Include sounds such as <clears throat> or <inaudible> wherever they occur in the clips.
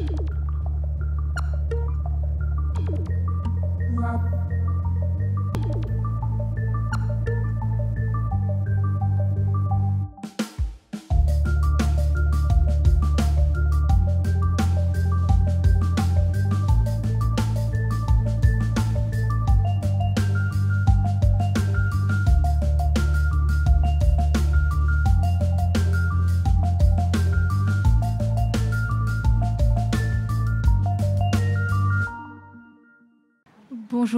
you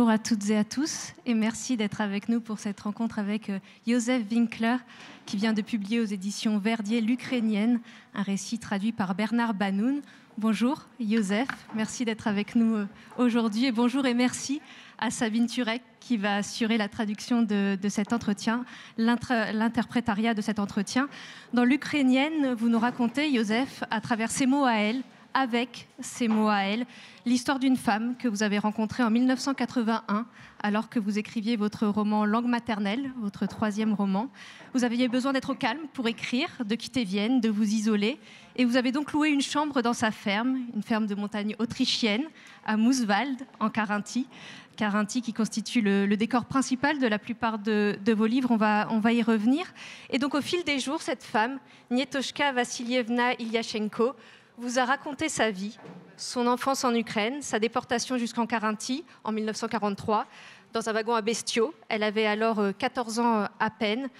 Bonjour à toutes et à tous et merci d'être avec nous pour cette rencontre avec euh, Joseph Winkler qui vient de publier aux éditions Verdier l'Ukrainienne, un récit traduit par Bernard Banoun. Bonjour Joseph, merci d'être avec nous euh, aujourd'hui et bonjour et merci à Sabine Turek qui va assurer la traduction de, cet entretien, l'interprétariat de cet entretien. Dans l'Ukrainienne, vous nous racontez, Joseph, à travers ces mots à elle, avec ces mots à elle, l'histoire d'une femme que vous avez rencontrée en 1981 alors que vous écriviez votre roman Langue maternelle, votre troisième roman. Vous aviez besoin d'être au calme pour écrire, de quitter Vienne, de vous isoler, et vous avez donc loué une chambre dans sa ferme, une ferme de montagne autrichienne, à Mooswald, en Carinthie. Carinthie qui constitue le, décor principal de la plupart de, vos livres, on va, on va y revenir. Et donc au fil des jours, cette femme, Nietoshka Vassilievna Ilyashenko, vous a raconté sa vie, son enfance en Ukraine, sa déportation jusqu'en Carinthie en 1943, dans un wagon à bestiaux. Elle avait alors 14 euh, ans euh, à peine.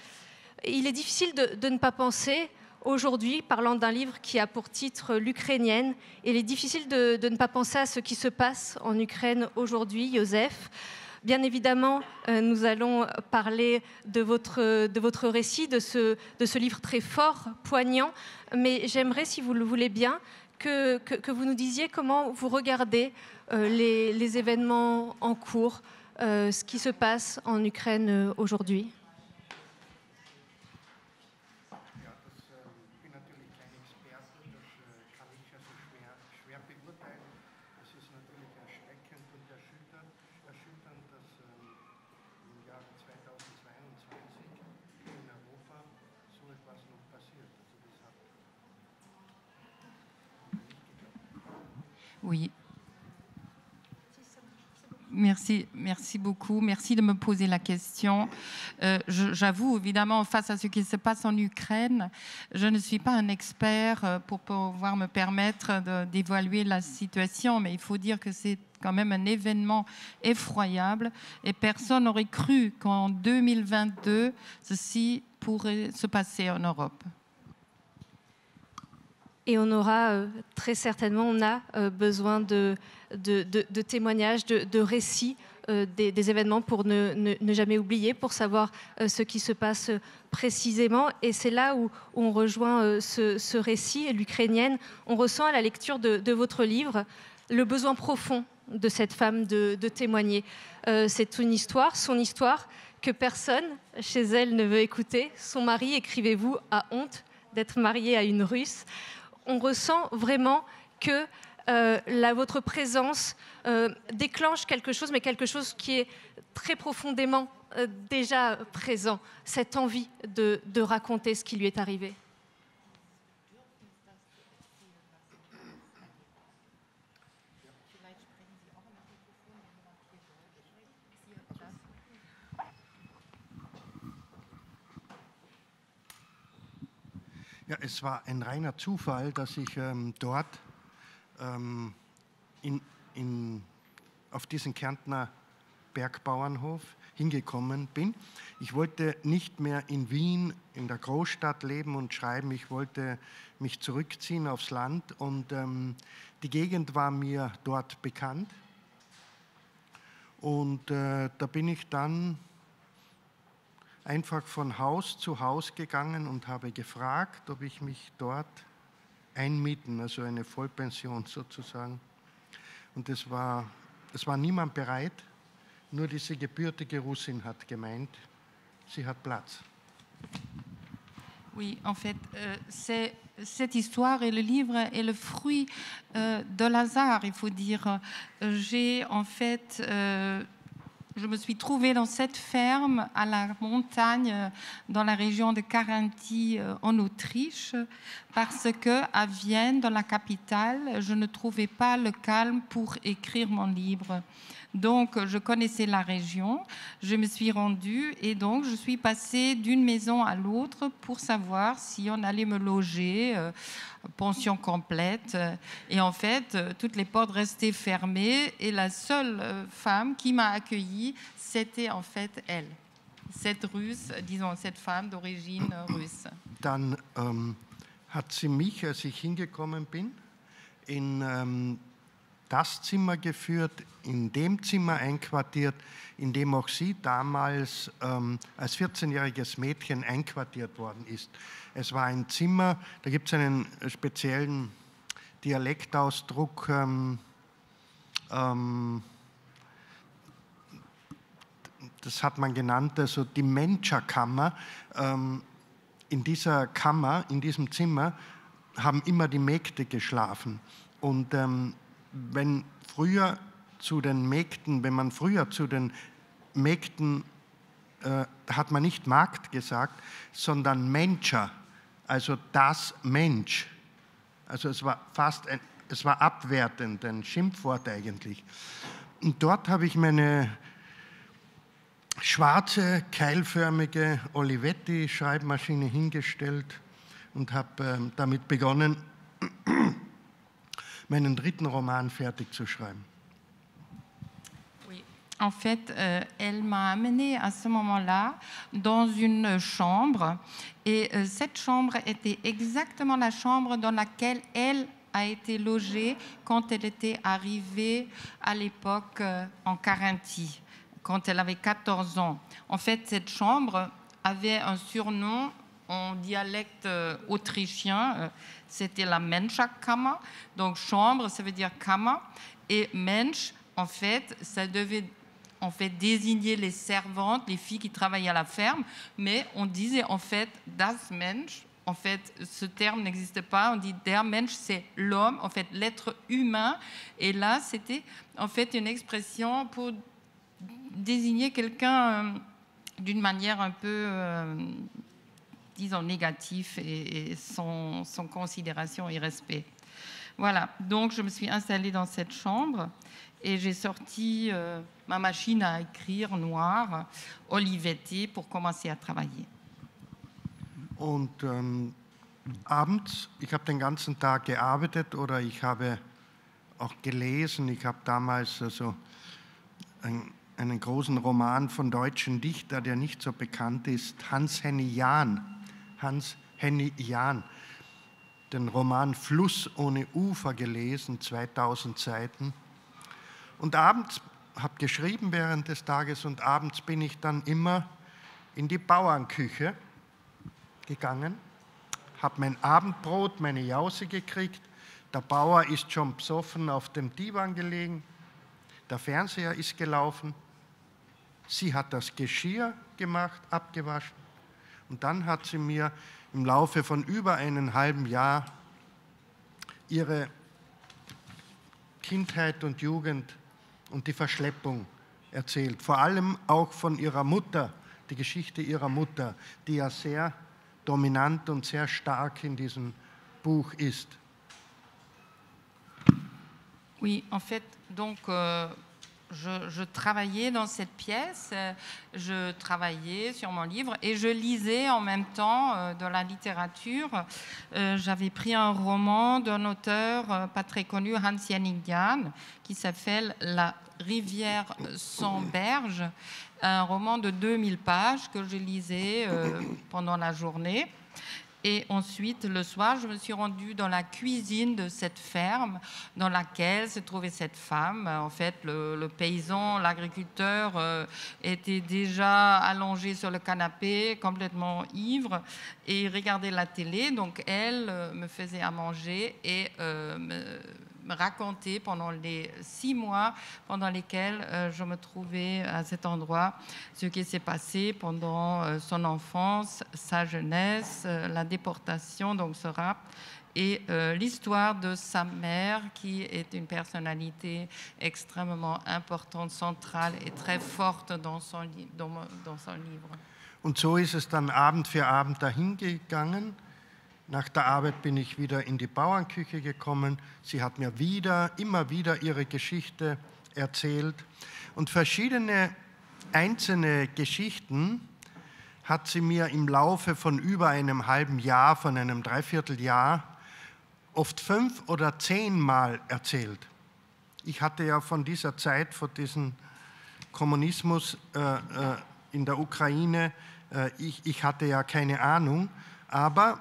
Il est difficile de, ne pas penser aujourd'hui, parlant d'un livre qui a pour titre L'Ukrainienne, il est difficile de, de, ne pas penser à ce qui se passe en Ukraine aujourd'hui, Joseph. Bien évidemment, euh, nous allons parler de votre, de votre récit, de ce, de ce livre très fort, poignant, mais j'aimerais, si vous le voulez bien, que, vous nous disiez comment vous regardez euh, les, les, événements en cours, euh, ce qui se passe en Ukraine aujourd'hui. Merci beaucoup. Merci de me poser la question. Euh, j'avoue, évidemment, face à ce qui se passe en Ukraine, je ne suis pas un expert euh, pour pouvoir me permettre d'évaluer la situation, mais il faut dire que c'est quand même un événement effroyable et personne n'aurait cru qu'en 2022, ceci pourrait se passer en Europe. Et on aura euh, très certainement, on a euh, besoin de, témoignages, de, récits euh, des, événements pour ne, jamais oublier, pour savoir ce qui se passe précisément. Et c'est là où, on rejoint ce, récit, l'ukrainienne. On ressent à la lecture de, votre livre le besoin profond de cette femme de, témoigner. c'est une histoire, son histoire, que personne chez elle ne veut écouter. Son mari, écrivez-vous, a honte d'être marié à une Russe on ressent vraiment que euh, votre présence euh, déclenche quelque chose, mais quelque chose qui est très profondément euh, déjà présent, cette envie de, raconter ce qui lui est arrivé. Ja, es war ein reiner Zufall, dass ich ähm, dort ähm, in, in, auf diesen Kärntner Bergbauernhof hingekommen bin. Ich wollte nicht mehr in Wien, in der Großstadt leben und schreiben. Ich wollte mich zurückziehen aufs Land und ähm, die Gegend war mir dort bekannt. Und äh, da bin ich dann einfach von Haus zu Haus gegangen und habe gefragt, ob ich mich dort einmieten, also eine Vollpension sozusagen. Und es war, es war niemand bereit, nur diese gebürtige Russin hat gemeint, sie hat Platz. Oui, en fait, euh, cette histoire et le livre est le fruit euh, de l'hasard, il faut dire. J'ai en fait euh, je me suis trouvée dans cette ferme à la montagne dans la région de Carinthie en Autriche parce que à Vienne, dans la capitale, je ne trouvais pas le calme pour écrire mon livre. Donc, je connaissais la région, je me suis rendue et donc je suis passée d'une maison à l'autre pour savoir si on allait me loger, euh, pension complète. Et en fait, euh, toutes les portes restaient fermées et la seule euh, femme qui m'a accueillie, c'était en fait elle. Cette russe, disons, cette femme d'origine russe. Dann ähm, hat sie mich, als ich hingekommen bin, in ähm, das Zimmer geführt, in dem Zimmer einquartiert, in dem auch sie damals ähm, als 14-jähriges Mädchen einquartiert worden ist. Es war ein Zimmer, da gibt es einen speziellen Dialektausdruck. Ähm, ähm, das hat man genannt, also die Menscherkammer. Ähm, in dieser Kammer, in diesem Zimmer, haben immer die Mägde geschlafen. Und ähm, wenn früher zu den Mägden, wenn man früher zu den Mägden, äh, hat man nicht Magd gesagt, sondern Menscher, also das Mensch. Also es war fast ein, es war abwertend, ein Schimpfwort eigentlich. Und dort habe ich meine schwarze, keilförmige Olivetti-Schreibmaschine hingestellt und habe äh, damit begonnen, meinen dritten Roman fertig zu schreiben. En fait, euh, elle m'a amené à ce moment-là dans une chambre et euh, cette chambre était exactement la chambre dans laquelle elle a été logée quand elle était arrivée à l'époque euh, en Carinthie, quand elle avait 14 ans. En fait, cette chambre avait un surnom en dialecte euh, autrichien, euh, c'était la Menschkammer. Donc chambre, ça veut dire Kammer. Et Mensch, en fait, ça devait en fait désigner les servantes, les filles qui travaillaient à la ferme, mais on disait en fait das Mensch. En fait, ce terme n'existe pas. On dit der Mensch, c'est l'homme, en fait, l'être humain. Et là, c'était en fait une expression pour désigner quelqu'un euh, d'une manière un peu disons, négatif et, et sans, sans, considération et respect. Voilà, donc je me suis installée dans cette chambre et j'ai sorti euh, ma machine à écrire noire, Olivetti, pour commencer à travailler. Und ähm, abends, ich habe den ganzen Tag gearbeitet oder ich habe auch gelesen. Ich habe damals also ein, einen großen Roman von deutschen Dichter, der nicht so bekannt ist, Hans-Henny Jahn Hans-Henny Jahn, den Roman Fluss ohne Ufer gelesen, 2000 Seiten. Und abends, habe geschrieben während des Tages und abends bin ich dann immer in die Bauernküche gegangen, habe mein Abendbrot, meine Jause gekriegt. Der Bauer ist schon besoffen auf dem Divan gelegen. Der Fernseher ist gelaufen. Sie hat das Geschirr gemacht, abgewaschen. Und dann hat sie mir im Laufe von über einem halben Jahr ihre Kindheit und Jugend und die Verschleppung erzählt. Vor allem auch von ihrer Mutter, die Geschichte ihrer Mutter, die ja sehr dominant und sehr stark in diesem Buch ist. Oui, en fait, donc euh, je, travaillais dans cette pièce, euh, je travaillais sur mon livre et je lisais en même temps euh, de la littérature. Euh, j'avais pris un roman d'un auteur pas très connu, Hans Janigian, qui s'appelle La rivière sans berge, un roman de 2000 pages que je lisais pendant la journée. Et ensuite, le soir, je me suis rendue dans la cuisine de cette ferme dans laquelle se trouvait cette femme. En fait, le, paysan, l'agriculteur euh, était déjà allongé sur le canapé, complètement ivre, et regardait la télé. Donc, elle euh, me faisait à manger et euh, me raconter pendant les six mois pendant lesquels euh, je me trouvais à cet endroit, ce qui s'est passé pendant euh, son enfance, sa jeunesse, euh, la déportation, donc ce rap, et l'histoire de sa mère, qui est une personnalité extrêmement importante, centrale et très forte dans son, dans, dans son livre. Und so ist es dann Abend für Abend dahingegangen. Nach der Arbeit bin ich wieder in die Bauernküche gekommen. Sie hat mir wieder, immer wieder ihre Geschichte erzählt. Und verschiedene einzelne Geschichten hat sie mir im Laufe von über einem halben Jahr, von einem Dreivierteljahr, oft fünf oder zehnmal erzählt. Ich hatte ja von dieser Zeit, von diesem Kommunismus äh, äh, in der Ukraine, äh, ich, ich hatte ja keine Ahnung, aber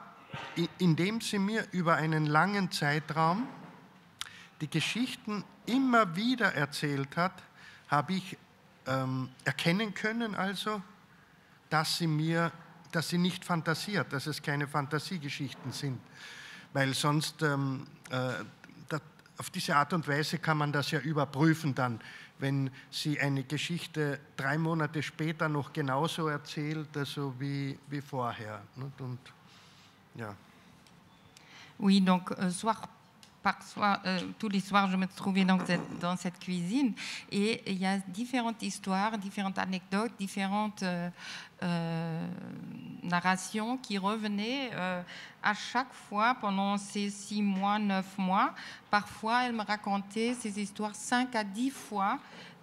indem sie mir über einen langen Zeitraum die Geschichten immer wieder erzählt hat, habe ich ähm, erkennen können, also, dass sie mir, dass sie nicht fantasiert, dass es keine Fantasiegeschichten sind, weil sonst ähm, äh, das, auf diese Art und Weise kann man das ja überprüfen dann, wenn sie eine Geschichte drei Monate später noch genauso erzählt, also wie, wie vorher. Und, Oui, donc euh, soir par soir, euh, tous les soirs, je me trouvais dans cette, dans cette, cuisine et il y a différentes histoires, différentes anecdotes, différentes euh, euh, narrations qui revenaient à chaque fois pendant ces six mois, neuf mois. Parfois, elle me racontait ces histoires cinq à dix fois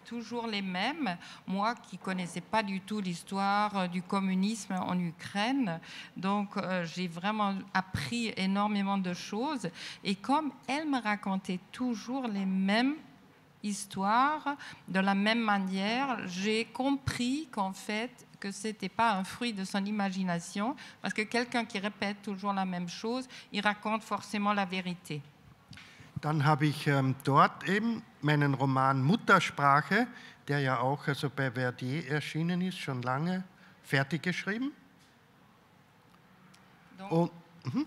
toujours les mêmes. Moi qui connaissais pas du tout l'histoire euh, du communisme en Ukraine, donc euh, j'ai vraiment appris énormément de choses. Et comme elle me racontait toujours les mêmes histoires de la même manière, j'ai compris qu'en fait, que ce n'était pas un fruit de son imagination, parce que quelqu'un qui répète toujours la même chose, il raconte forcément la vérité. Dann habe ich ähm, dort eben meinen Roman Muttersprache, der ja auch also bei Verdier erschienen ist, schon lange fertig geschrieben. Donc, Und, mhm.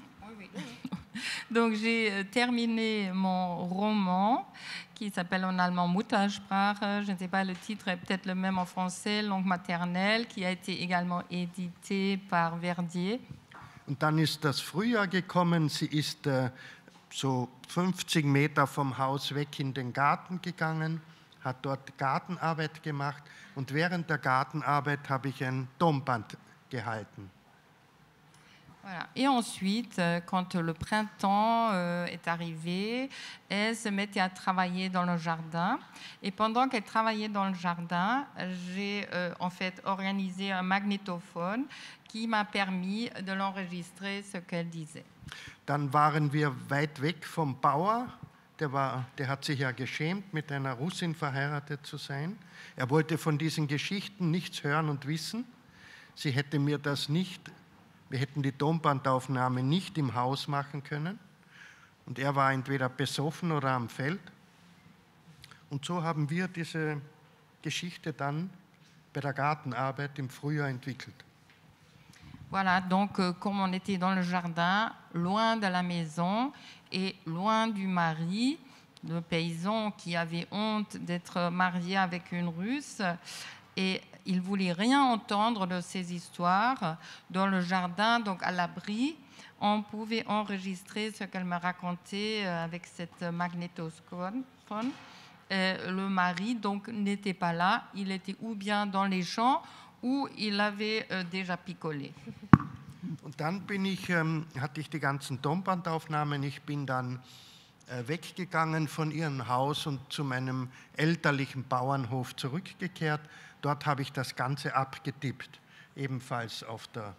Donc j'ai euh, terminé mon roman qui s'appelle en allemand Muttersprache. Je ne sais pas, le titre est peut-être le même en français, langue maternelle, qui a été également édité par Verdier. Und dann ist das Frühjahr gekommen. Sie ist äh, so 50 Meter vom Haus weg in den Garten gegangen, hat dort Gartenarbeit gemacht und während der Gartenarbeit habe ich ein Tonband gehalten. Voilà. Et ensuite, euh, quand le printemps euh, est arrivé, elle se mettait à travailler dans le jardin. Et pendant qu'elle travaillait dans le jardin, j'ai euh, en fait organisé un magnétophone qui m'a permis de l'enregistrer ce qu'elle disait. Dann waren wir weit weg vom Bauer. Der, war, der hat sich ja geschämt, mit einer Russin verheiratet zu sein. Er wollte von diesen Geschichten nichts hören und wissen. Sie hätte mir das nicht, wir hätten die Tonbandaufnahme nicht im Haus machen können. Und er war entweder besoffen oder am Feld. Und so haben wir diese Geschichte dann bei der Gartenarbeit im Frühjahr entwickelt. Voilà, donc euh, comme on était dans le jardin, loin de la maison et loin du mari, le paysan qui avait honte d'être marié avec une Russe, et il voulait rien entendre de ces histoires. Dans le jardin, donc à l'abri, on pouvait enregistrer ce qu'elle me racontait euh, avec cette magnétoscope. Euh, le mari donc n'était pas là, il était ou bien dans les champs où il avait euh, déjà picolé. <laughs> Und dann bin ich, ähm, hatte ich die ganzen Tonbandaufnahmen. Ich bin dann äh, weggegangen von ihrem Haus und zu meinem elterlichen Bauernhof zurückgekehrt. Dort habe ich das Ganze abgetippt, ebenfalls auf der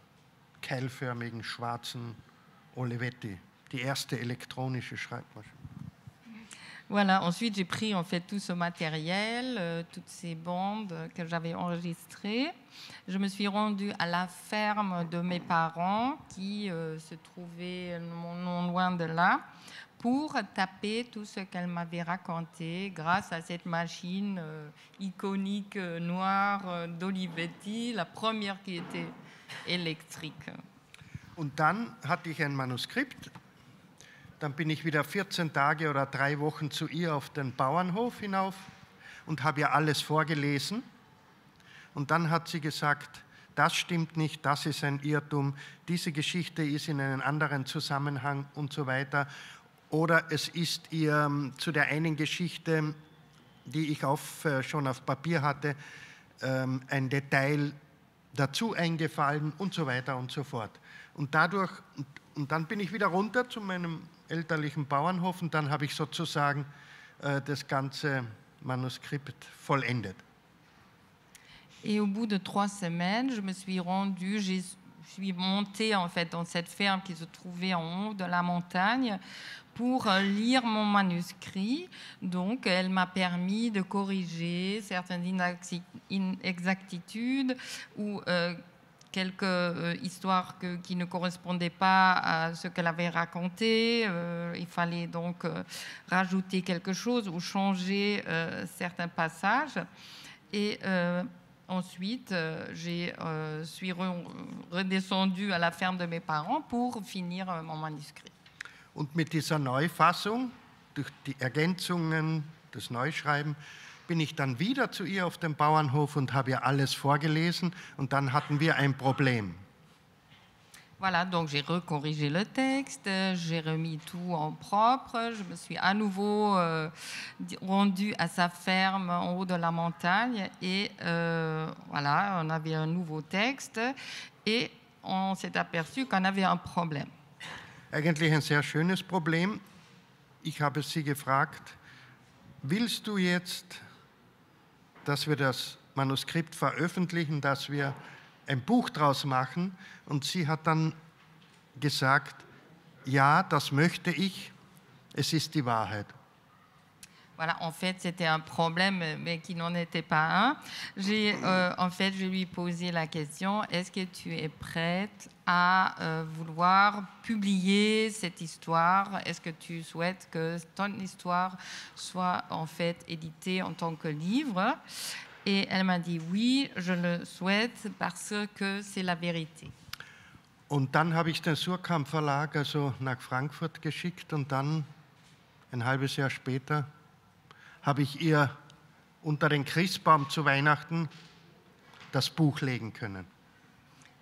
keilförmigen schwarzen Olivetti, die erste elektronische Schreibmaschine. Voilà, ensuite j'ai pris en fait tout ce matériel, euh, toutes ces bandes que j'avais enregistrées. Je me suis rendue à la ferme de mes parents qui euh, se trouvait non loin de là pour taper tout ce qu'elle m'avait raconté grâce à cette machine euh, iconique noire d'Olivetti, la première qui était électrique. Und dann hatte ich ein Dann bin ich wieder 14 Tage oder drei Wochen zu ihr auf den Bauernhof hinauf und habe ihr alles vorgelesen. Und dann hat sie gesagt, das stimmt nicht, das ist ein Irrtum, diese Geschichte ist in einem anderen Zusammenhang und so weiter. Oder es ist ihr ähm, zu der einen Geschichte, die ich auf, äh, schon auf Papier hatte, ähm, ein Detail dazu eingefallen und so weiter und so fort. Und dadurch, und, und dann bin ich wieder runter zu meinem elterlichen Bauernhof und dann habe ich sozusagen äh, das ganze Manuskript vollendet. Et au bout de trois semaines, je me suis rendue, je suis montée en fait dans cette ferme qui se trouvait en haut de la montagne pour euh, lire mon manuscrit. Donc, elle m'a permis de corriger certaines inexactitudes ou euh, quelques euh, histoires qui ne correspondaient pas à ce qu'elle avait raconté. il fallait donc rajouter quelque chose ou changer certains passages. Et ensuite, je suis redescendue à la ferme de mes parents pour finir mon manuscrit. Und mit dieser Neufassung, durch die Ergänzungen, das Neuschreiben, bin ich dann wieder zu ihr auf dem Bauernhof und habe ihr alles vorgelesen und dann hatten wir ein Problem. Voilà, donc j'ai recorrigé le texte, j'ai remis tout en propre, je me suis à nouveau euh, rendue à sa ferme en haut de la montagne et euh, voilà, on avait un nouveau texte et on s'est aperçu qu'on avait un problème. eigentlich ein sehr schönes Problem. Ich habe sie gefragt, willst du jetzt, dass wir das Manuskript veröffentlichen, dass wir ein Buch draus machen? Und sie hat dann gesagt, ja, das möchte ich, es ist die Wahrheit. En fait, c'était un problème, mais qui n'en était pas un. Euh, en fait, je lui ai posé la question est-ce que tu es prête à euh, vouloir publier cette histoire? Est-ce que tu souhaites que ton histoire soit en fait éditée en tant que livre? Et elle m'a dit oui, je le souhaite parce que c'est la vérité. Und dann habe ich Surkamp Verlag also nach Frankfurt geschickt und dann ein halbes Jahr später habe ich ihr unter den Christbaum zu Weihnachten das Buch legen können.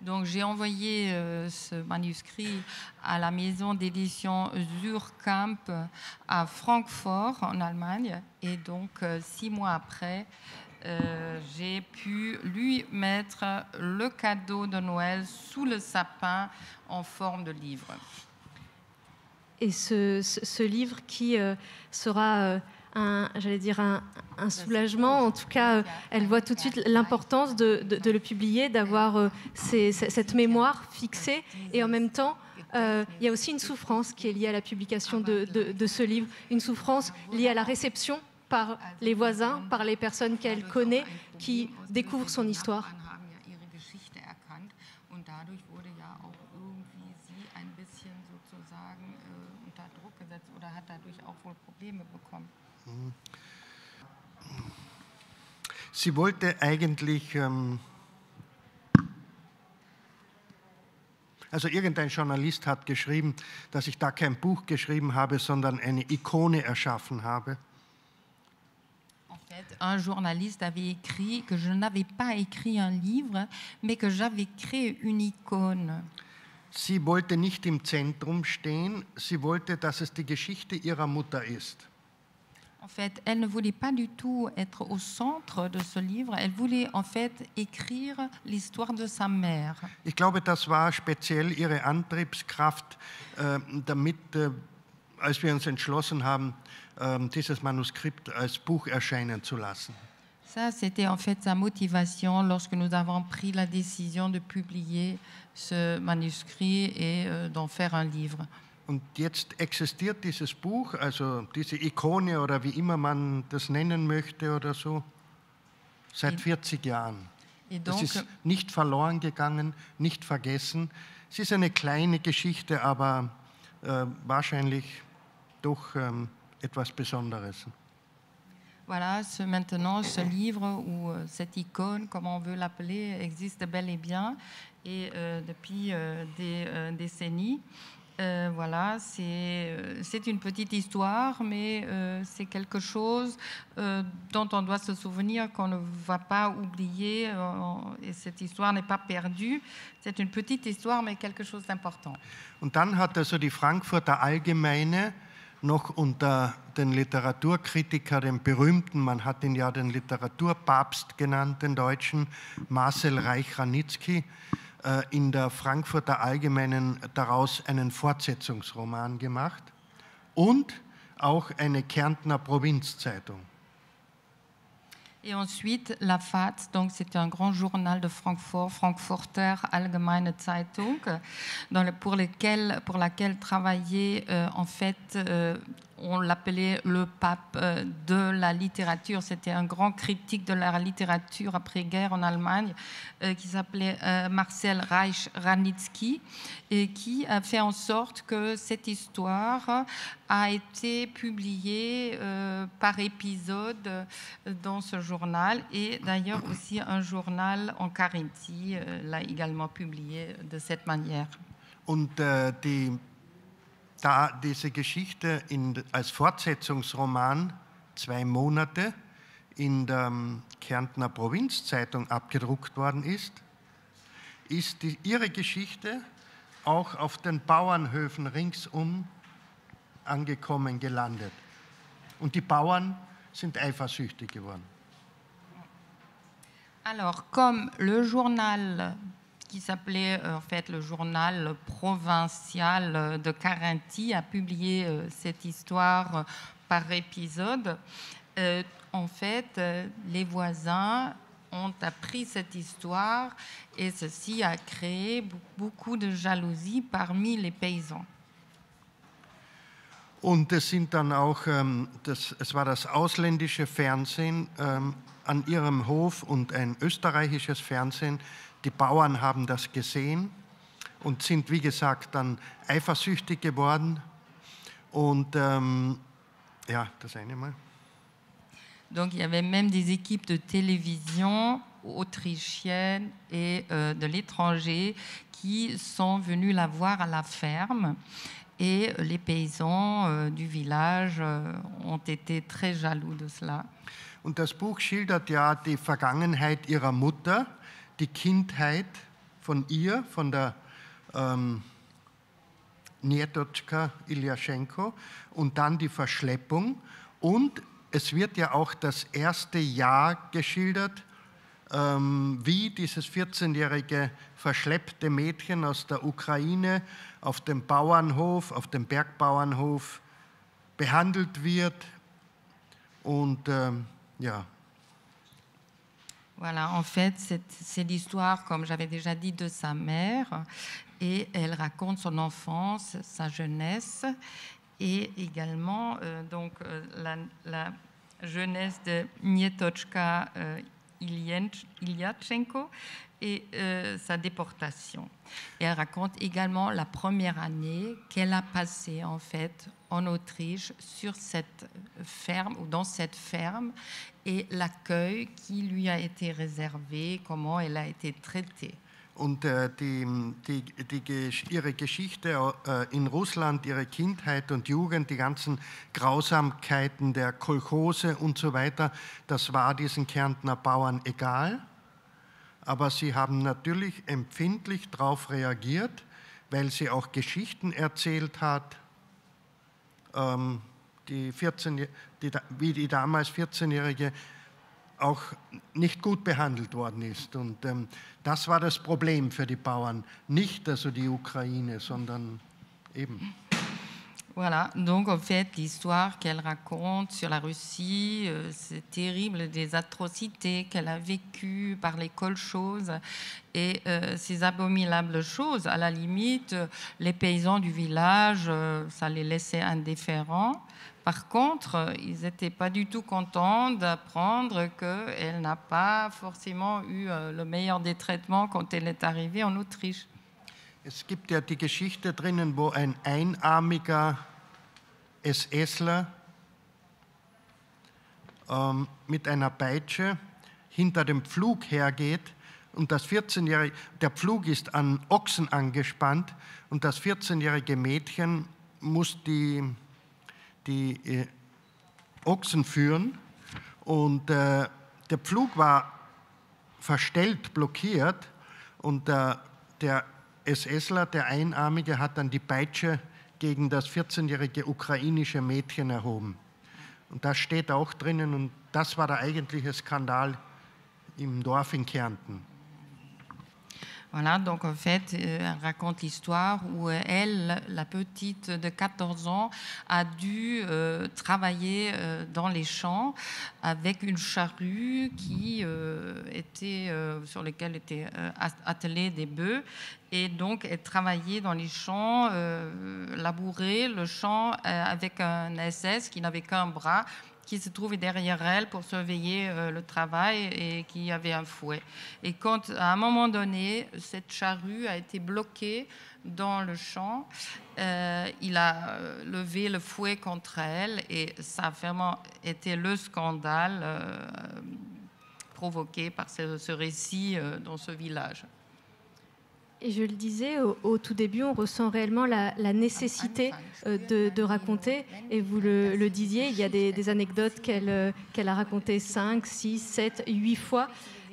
Donc j'ai envoyé euh, ce manuscrit à la maison d'édition Zurkamp à Francfort en Allemagne et donc euh, six mois après euh, j'ai pu lui mettre le cadeau de Noël sous le sapin en forme de livre. Et ce, ce, ce livre qui euh, sera euh, un, j'allais dire un, soulagement. En tout cas, euh, elle voit tout de suite l'importance de, le publier, d'avoir euh, cette mémoire fixée. Et en même temps, euh, il y a aussi une souffrance qui est liée à la publication de, ce livre, une souffrance liée à la réception par les voisins, par les personnes qu'elle connaît, qui découvrent son histoire. Sie wollte eigentlich, ähm, also irgendein Journalist hat geschrieben, dass ich da kein Buch geschrieben habe, sondern eine Ikone erschaffen habe. un journaliste avait écrit que je n'avais pas écrit un livre, mais que j'avais créé une icône. Sie wollte nicht im Zentrum stehen, sie wollte, dass es die Geschichte ihrer Mutter ist. En fait, elle ne voulait pas du tout être au centre de ce livre. Elle voulait en fait écrire l'histoire de sa mère. Ich glaube, das war speziell ihre Antriebskraft, äh, damit, äh, als wir uns entschlossen haben, äh, dieses Manuskript als Buch erscheinen zu lassen. Ça, c'était en fait sa motivation lorsque nous avons pris la décision de publier ce manuscrit et euh, d'en faire un livre. Und jetzt existiert dieses Buch, also diese Ikone oder wie immer man das nennen möchte oder so, seit 40 Jahren. Es ist nicht verloren gegangen, nicht vergessen. Es ist eine kleine Geschichte, aber äh, wahrscheinlich doch ähm, etwas Besonderes. Voilà, ce, maintenant, ce livre ou euh, cette icône, comme on veut l'appeler, existe bel et bien et euh, depuis euh, des euh, décennies. Euh, voilà, c'est euh, c'est une petite histoire, mais euh, c'est quelque chose euh, dont on doit se souvenir, qu'on ne va pas oublier, euh, et cette histoire n'est pas perdue. C'est une petite histoire, mais quelque chose d'important. Und dann hat also die Frankfurter Allgemeine noch unter den Literaturkritiker, den berühmten, man hat ihn ja den Literaturpapst genannt, den Deutschen, Marcel Reich-Ranitzky, in der Frankfurter Allgemeinen daraus einen Fortsetzungsroman gemacht und auch eine Kärntner Provinzzeitung. Et ensuite, la FAZ, donc c'est un grand journal de Francfort, Frankfurter Allgemeine Zeitung, dans le- pour, lequel, pour laquelle travaillait euh, en fait, euh, on l'appelait le pape euh, de la littérature. C'était un grand critique de la littérature après-guerre en Allemagne euh, qui s'appelait euh, Marcel Reich-Ranitzky et qui a fait en sorte que cette histoire a été publiée par épisode dans ce journal et d'ailleurs aussi un journal en Carinthie l'a également publié de cette manière. Da diese Geschichte in, als Fortsetzungsroman zwei Monate in der ähm, Kärntner Provinzzeitung abgedruckt worden ist, ist die, ihre Geschichte auch auf den Bauernhöfen ringsum angekommen, gelandet. Und die Bauern sind eifersüchtig geworden. Alors, comme le journal qui s'appelait euh, en fait le journal provincial de Carinthie a publié euh, cette histoire euh, par épisode, en fait, les voisins ont appris cette histoire et ceci a créé be- beaucoup de jalousie parmi les paysans. Und es sind dann auch, ähm, das, es war das ausländische Fernsehen ähm, an ihrem Hof und ein österreichisches Fernsehen. Die Bauern haben das gesehen und sind, wie gesagt, dann eifersüchtig geworden. Und ähm, ja, das eine Mal. Donc il y avait même des équipes de télévision autrichiennes et euh, de l'étranger qui sont venus la voir à la ferme. Et les paysans euh, du village euh, ont été très jaloux de cela. Und das Buch schildert ja die Vergangenheit ihrer Mutter, die Kindheit von ihr, von der ähm, Nietotschka Ilyaschenko und dann die Verschleppung. Und es wird ja auch das erste Jahr geschildert, ähm, wie dieses 14-jährige verschleppte Mädchen aus der Ukraine auf dem Bauernhof, auf dem Bergbauernhof behandelt wird. Und ähm, ja, Voilà, en fait, c'est l'histoire, comme j'avais déjà dit, de sa mère. Et elle raconte son enfance, sa jeunesse, et également euh, donc, euh, la, la jeunesse de Nietochka euh, Ilyatchenko et euh, sa déportation. Et elle raconte également la première année qu'elle a passée en fait en Autriche sur cette ferme ou dans cette ferme et l'accueil qui lui a été réservé, comment elle a été traitée. Und äh, die, die, die, ihre Geschichte äh, in Russland, ihre Kindheit und Jugend, die ganzen Grausamkeiten der Kolchose und so weiter, das war diesen Kärntner Bauern egal. Aber sie haben natürlich empfindlich darauf reagiert, weil sie auch Geschichten erzählt hat, ähm, die 14, die, wie die damals 14-Jährige auch nicht gut behandelt worden ist. Und ähm, das war das Problem für die Bauern. Nicht also die Ukraine, sondern eben. Voilà, donc en fait, l'histoire qu'elle raconte sur la Russie, euh, c'est terrible, des atrocités qu'elle a vécues par les colchoses et euh, ces abominables choses. À la limite, euh, les paysans du village, euh, ça les laissait indifférents. Par contre, ils n'étaient pas du tout contents d'apprendre qu'elle n'a pas forcément eu euh, le meilleur des traitements quand elle est arrivée en Autriche. Es gibt ja die Geschichte drinnen, wo ein einarmiger SSler ähm, mit einer Peitsche hinter dem Pflug hergeht und das 14-jährige, der Pflug ist an Ochsen angespannt und das 14-jährige Mädchen muss die, die äh, Ochsen führen und äh, der Pflug war verstellt, blockiert und äh, der SSler, der Einarmige, hat dann die Peitsche gegen das 14-jährige ukrainische Mädchen erhoben. Und das steht auch drinnen und das war der eigentliche Skandal im Dorf in Kärnten. Voilà, donc en fait, euh, elle raconte l'histoire où euh, elle, la petite de 14 ans, a dû euh, travailler dans les champs avec une charrue qui était, sur laquelle étaient attelés des bœufs. Et donc, elle travaillait dans les champs, labourer le champ avec un SS qui n'avait qu'un bras qui se trouvait derrière elle pour surveiller euh, le travail et qui avait un fouet. Et quand, à un moment donné, cette charrue a été bloquée dans le champ, euh, il a euh, levé le fouet contre elle et ça a vraiment été le scandale provoqué par ce, ce récit dans ce village. Et je le disais, au, tout début, on ressent réellement la, nécessité euh, de, raconter. Et vous le, disiez, il y a des, anecdotes qu'elle euh, qu'elle a racontées 5, 6, 7, 8 fois.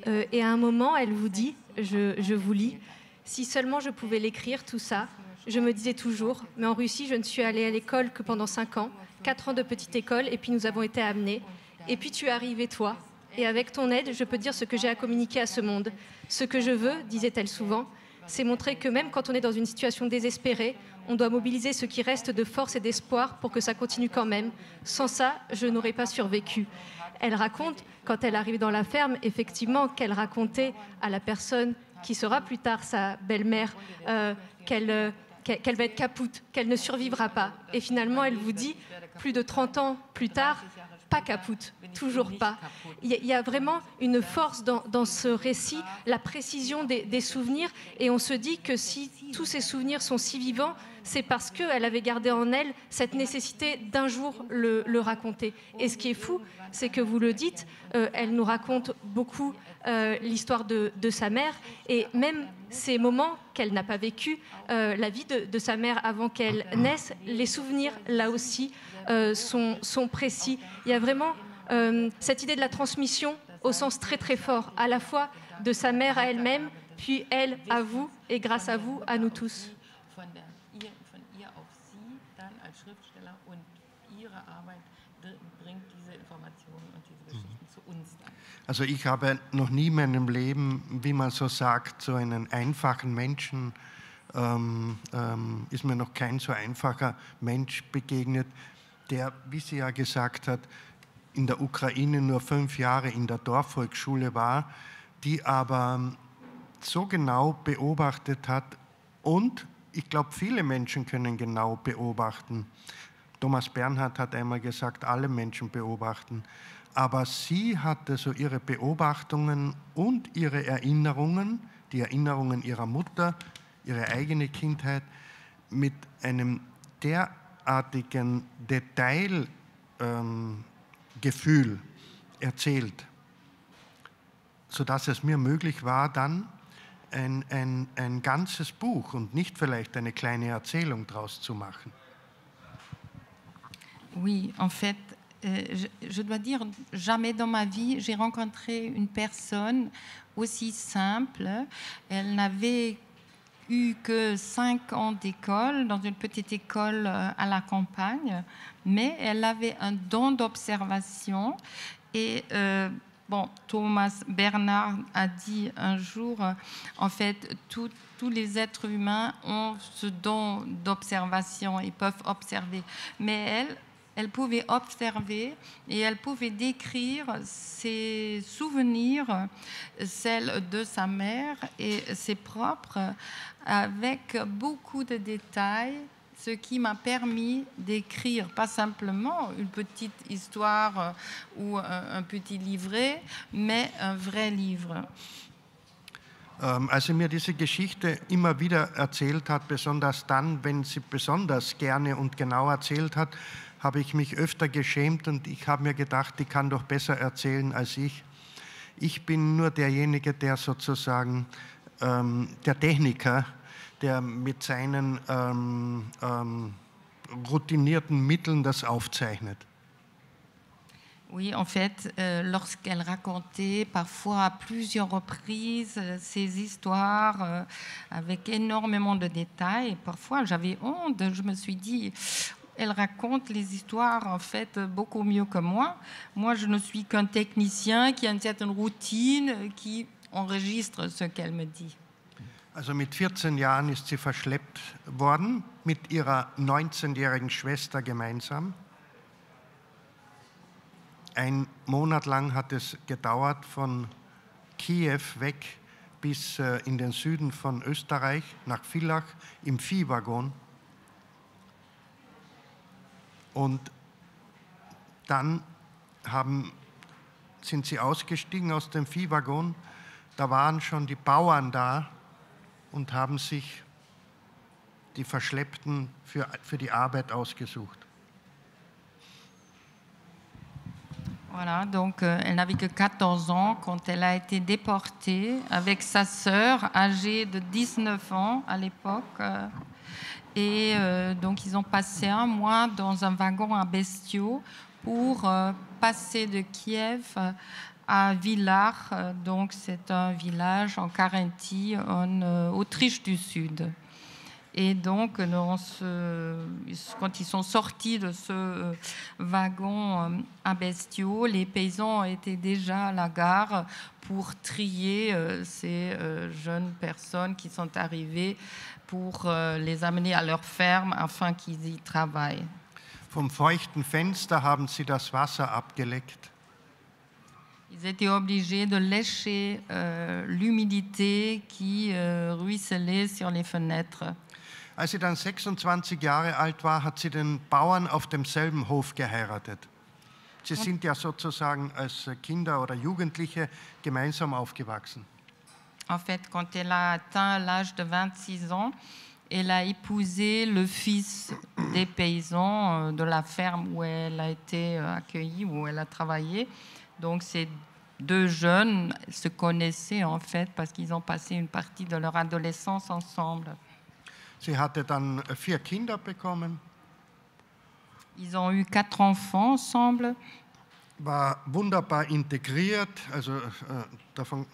Euh, et à un moment, elle vous dit, je, je vous lis, si seulement je pouvais l'écrire, tout ça, je me disais toujours, mais en Russie, je ne suis allée à l'école que pendant 5 ans, 4 ans de petite école, et puis nous avons été amenés. Et puis tu es arrivé, toi, et avec ton aide, je peux dire ce que j'ai à communiquer à ce monde. Ce que je veux, disait-elle souvent, c'est montrer que même quand on est dans une situation désespérée, on doit mobiliser ce qui reste de force et d'espoir pour que ça continue quand même. Sans ça, je n'aurais pas survécu. Elle raconte, quand elle arrive dans la ferme, effectivement, qu'elle racontait à la personne qui sera plus tard sa belle-mère euh, euh, qu'elle va être capoute, qu'elle ne survivra pas. Et finalement, elle vous dit, plus de 30 ans plus tard, pas capoute, toujours pas. Il y, a vraiment une force dans, ce récit, la précision des, souvenirs, et on se dit que si tous ces souvenirs sont si vivants, c'est parce qu'elle avait gardé en elle cette nécessité d'un jour le, raconter. Et ce qui est fou, c'est que vous le dites, euh, elle nous raconte beaucoup euh, l'histoire de, sa mère, et même ces moments qu'elle n'a pas vécu, euh, la vie de, sa mère avant qu'elle naisse, les souvenirs, là aussi, euh, sont, précis. Il y a vraiment cette idée de la transmission au sens très très fort, à la fois de sa mère à elle-même, puis elle à vous, et grâce à vous, à nous tous. Also ich habe noch nie in meinem Leben, wie man so sagt, so einen einfachen Menschen, ähm, ähm, ist mir noch kein so einfacher Mensch begegnet, der, wie sie ja gesagt hat, in der Ukraine nur fünf Jahre in der Dorfvolksschule war, die aber so genau beobachtet hat und ich glaube, viele Menschen können genau beobachten. Thomas Bernhard hat einmal gesagt, alle Menschen beobachten. Aber sie hatte so ihre Beobachtungen und ihre Erinnerungen, die Erinnerungen ihrer Mutter, ihre eigene Kindheit, mit einem der derartigen Detailgefühl ähm, erzählt, sodass es mir möglich war, dann ein, ein, ein ganzes Buch und nicht vielleicht eine kleine Erzählung daraus zu machen. Oui, en fait, je, je, dois dire, jamais dans ma vie, j'ai rencontré une personne aussi simple. Elle n'avait eu que cinq ans d'école dans une petite école euh, à la campagne, mais elle avait un don d'observation et euh, bon, Thomas Bernard a dit un jour, euh, en fait, tous les êtres humains ont ce don d'observation, ils peuvent observer. Mais elle, elle pouvait observer et elle pouvait décrire ses souvenirs, celles de sa mère et ses propres, avec beaucoup de détails, ce qui m'a permis d'écrire pas simplement une petite histoire ou un, petit livret, mais un vrai livre. Als sie mir diese Geschichte immer wieder erzählt hat, besonders dann, wenn sie besonders gerne und genau erzählt hat, habe ich mich öfter geschämt und ich habe mir gedacht, die kann doch besser erzählen als ich. Ich bin nur derjenige, der sozusagen ähm, der Techniker, der mit seinen ähm, ähm, routinierten Mitteln das aufzeichnet. Oui, en fait, euh, lorsqu'elle racontait parfois à plusieurs reprises euh, ces histoires euh, avec énormément de détails, parfois j'avais honte, je me suis dit, elle raconte les histoires en fait beaucoup mieux que moi. Moi, je ne suis qu'un technicien qui a une certaine routine, qui enregistre ce qu'elle me dit. Also mit 14 Jahren ist sie verschleppt worden, mit ihrer 19-jährigen Schwester gemeinsam. Ein Monat lang hat es gedauert von Kiew weg bis äh, in den Süden von Österreich, nach Villach, im Viehwaggon. Und dann haben, sind sie ausgestiegen aus dem Viehwaggon. Da waren schon die Bauern da und haben sich die Verschleppten für, für die Arbeit ausgesucht. Voilà, donc euh, elle n'avait que 14 ans quand elle a été déportée avec sa sœur âgée de 19 ans à l'époque. euh, et euh, donc ils ont passé un mois dans un wagon à bestiaux pour euh, passer de Kiev euh, à Villach. euh, donc c'est un village en Carinthie, en Autriche du Sud. Et donc, quand ils sont sortis de ce wagon à bestiaux, les paysans étaient déjà à la gare pour trier ces jeunes personnes qui sont arrivées pour euh, les amener à leur ferme afin qu'ils y travaillent. Vom feuchten Fenster haben sie das Wasser abgeleckt. Ils étaient obligés de lécher euh, l'humidité qui euh, ruisselait sur les fenêtres. Als sie dann 26 Jahre alt war, hat sie den Bauern auf demselben Hof geheiratet. Sie sind ja sozusagen als Kinder oder Jugendliche gemeinsam aufgewachsen. En fait, quand elle a atteint l'âge de 26 ans, elle a épousé le fils des paysans euh, de la ferme où elle a été euh, accueillie, où elle a travaillé. Donc ces deux jeunes se connaissaient en fait parce qu'ils ont passé une partie de leur adolescence ensemble. Sie hatte dann vier Kinder bekommen, Ils ont eu quatre enfants ensemble. war wunderbar integriert, also äh, davon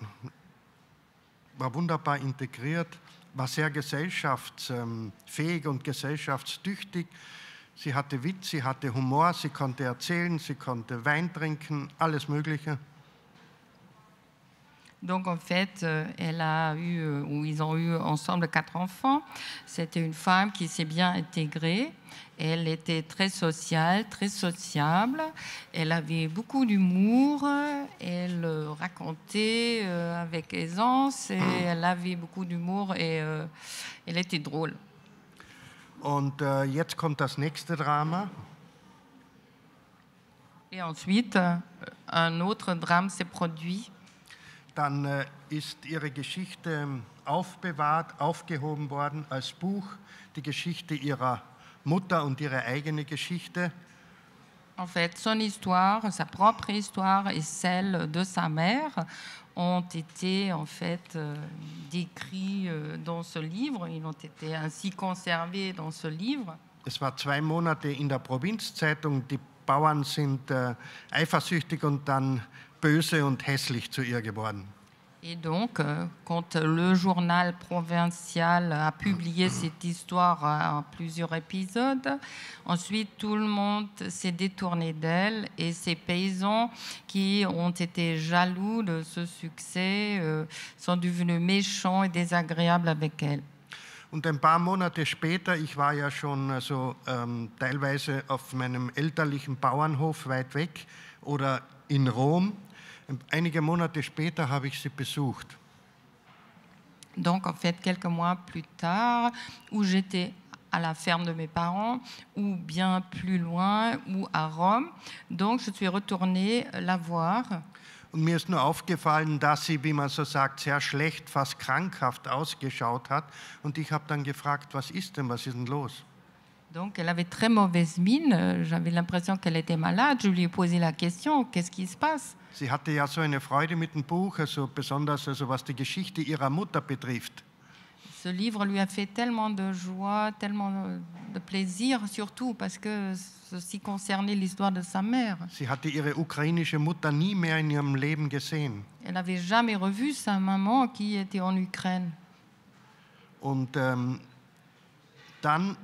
war wunderbar integriert, war sehr gesellschaftsfähig und gesellschaftstüchtig. Sie hatte Witz, sie hatte Humor, sie konnte erzählen, sie konnte Wein trinken, alles Mögliche. Donc en fait, euh, elle a eu, euh, ou ils ont eu ensemble quatre enfants. C'était une femme qui s'est bien intégrée. Elle était très sociale, très sociable. Elle avait beaucoup d'humour. Elle euh, racontait avec aisance et elle avait beaucoup d'humour et elle était drôle. Und äh, jetzt kommt das nächste Drama. Et ensuite, un autre drame s'est produit. Dann äh, ist ihre Geschichte aufbewahrt, aufgehoben worden als Buch, die Geschichte ihrer Mutter und ihre eigene Geschichte. En fait, son histoire, sa propre histoire et celle de sa mère ont été en fait euh, décrits euh, dans ce livre. Ils ont été ainsi conservés dans ce livre. Es war zwei Monate in der Provinzzeitung. Die Bauern sind äh, eifersüchtig und dann böse und hässlich zu ihr geworden. Et donc, euh, quand le journal provincial a publié cette histoire en plusieurs épisodes, ensuite tout le monde s'est détourné d'elle et ces paysans qui ont été jaloux de ce succès euh, sont devenus méchants et désagréables avec elle. Und ein paar Monate später, ich war ja schon so ähm, teilweise auf meinem elterlichen Bauernhof weit weg oder in Rom. Einige Monate später habe ich sie besucht. Donc, en fait, quelques mois plus tard, où j'étais à la ferme de mes parents, ou bien plus loin, ou à Rome. Donc, je suis retournée la voir. Und mir ist nur aufgefallen, dass sie, wie man so sagt, sehr schlecht, fast krankhaft ausgeschaut hat. Und ich habe dann gefragt, was ist denn, was ist denn los? Donc elle avait très mauvaise mine. Euh, J'avais l'impression qu'elle était malade. Je lui ai posé la question, qu'est-ce qui se passe Sie hatte ja so eine Freude mit dem Buch, also besonders also was die Geschichte ihrer Mutter betrifft. Ce livre lui a fait tellement de joie, tellement de plaisir, surtout parce que ceci concernait l'histoire de sa mère. Sie hatte ihre ukrainische Mutter nie mehr in ihrem Leben gesehen. Elle n'avait jamais revu sa maman qui était en Ukraine. Und ähm, dann,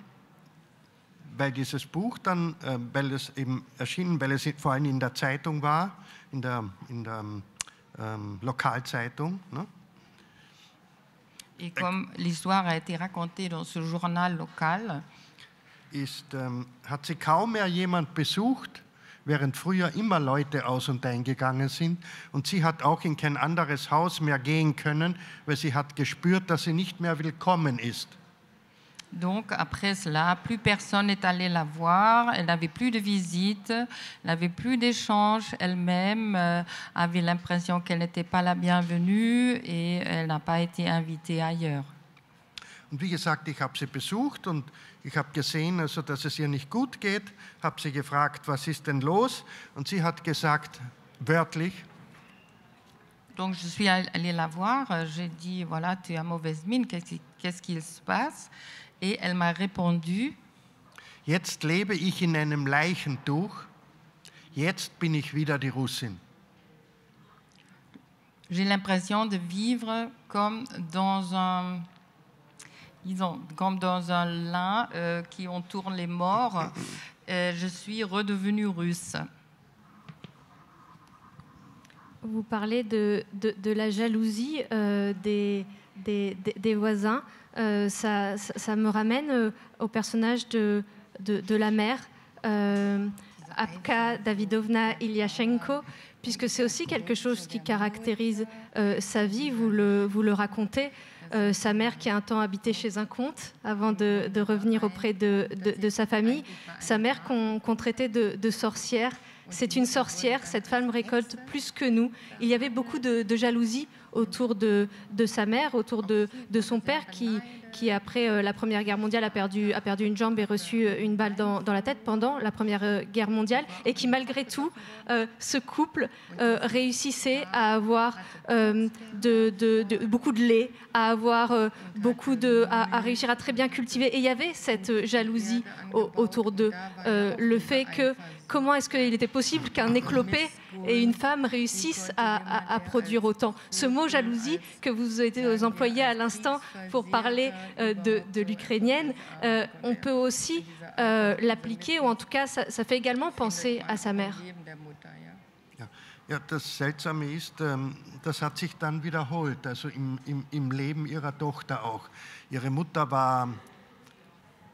weil dieses Buch dann, äh, weil es eben erschienen, weil es vor allem in der Zeitung war, in der, in der ähm, Lokalzeitung, ne? Et comme l'histoire a été racontée dans ce journal local, ist, ähm, hat sie kaum mehr jemand besucht, während früher immer Leute aus und eingegangen sind. Und sie hat auch in kein anderes Haus mehr gehen können, weil sie hat gespürt, dass sie nicht mehr willkommen ist. Donc après cela, plus personne n'est allé la voir, elle n'avait plus de visites, elle n'avait plus d'échanges, elle-même euh, avait l'impression qu'elle n'était pas la bienvenue et elle n'a pas été invitée ailleurs. Und wie gesagt, ich habe sie besucht und ich habe gesehen, also, dass es ihr nicht gut geht, habe sie gefragt, was ist denn los? Und sie hat gesagt, wörtlich, Donc je suis allée la voir, j'ai dit, voilà, tu as mauvaise mine, qu'est-ce qui- qu'est-ce qu'il se passe? Et elle m'a répondu, jetzt lebe ich in einem Leichentuch, jetzt bin ich wieder die Russin. j'ai l'impression de vivre comme dans un, disons, comme dans un lin euh, qui entoure les morts. Euh, je suis redevenue russe. Vous parlez de, de, de la jalousie euh, des, des, des- des voisins. Euh, ça, me ramène euh, au personnage de, la mère, euh, Apka Davidovna Ilyashenko, puisque c'est aussi quelque chose qui caractérise sa vie. Vous le racontez. Euh, sa mère qui a un temps habité chez un comte avant de, revenir auprès de, sa famille. Sa mère qu'on traitait de, sorcière. C'est une sorcière, cette femme récolte plus que nous. Il y avait beaucoup de, jalousie autour de, sa mère, autour de, son père qui, après euh, la Première Guerre mondiale, a perdu, une jambe et reçu euh, une balle dans, la tête pendant la Première Guerre mondiale, et qui malgré tout, ce couple réussissait à avoir beaucoup de lait, à avoir euh, beaucoup de, à, réussir à très bien cultiver. Et il y avait cette euh, jalousie au- autour d'eux, Euh, le fait que comment est-ce qu'il était possible qu'un éclopé et une femme réussissent à, produire autant? Ce mot jalousie que vous avez employé à l'instant pour parler de, l'ukrainienne, on peut aussi l'appliquer, ou en tout cas, ça fait également penser à sa mère. Ja, das Seltsame ist, ähm, das hat sich dann wiederholt, also im, im, im Leben ihrer Tochter auch. Ihre Mutter war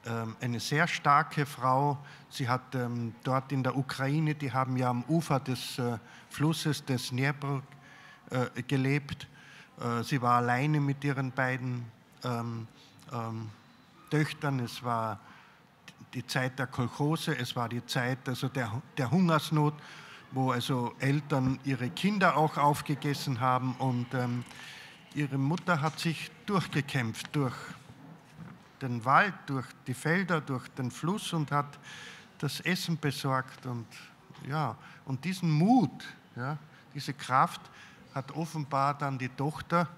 ähm, eine sehr starke Frau. Sie hat ähm, dort in der Ukraine, die haben ja am Ufer des äh, Flusses des Dnepr äh, gelebt. Äh, sie war alleine mit ihren beiden Töchtern. Es war die Zeit der Kolchose, es war die Zeit also der, der Hungersnot, wo also Eltern ihre Kinder auch aufgegessen haben und ähm, ihre Mutter hat sich durchgekämpft durch den Wald, durch die Felder, durch den Fluss und hat das Essen besorgt und ja und diesen Mut, ja, diese Kraft hat offenbar dann die Tochter,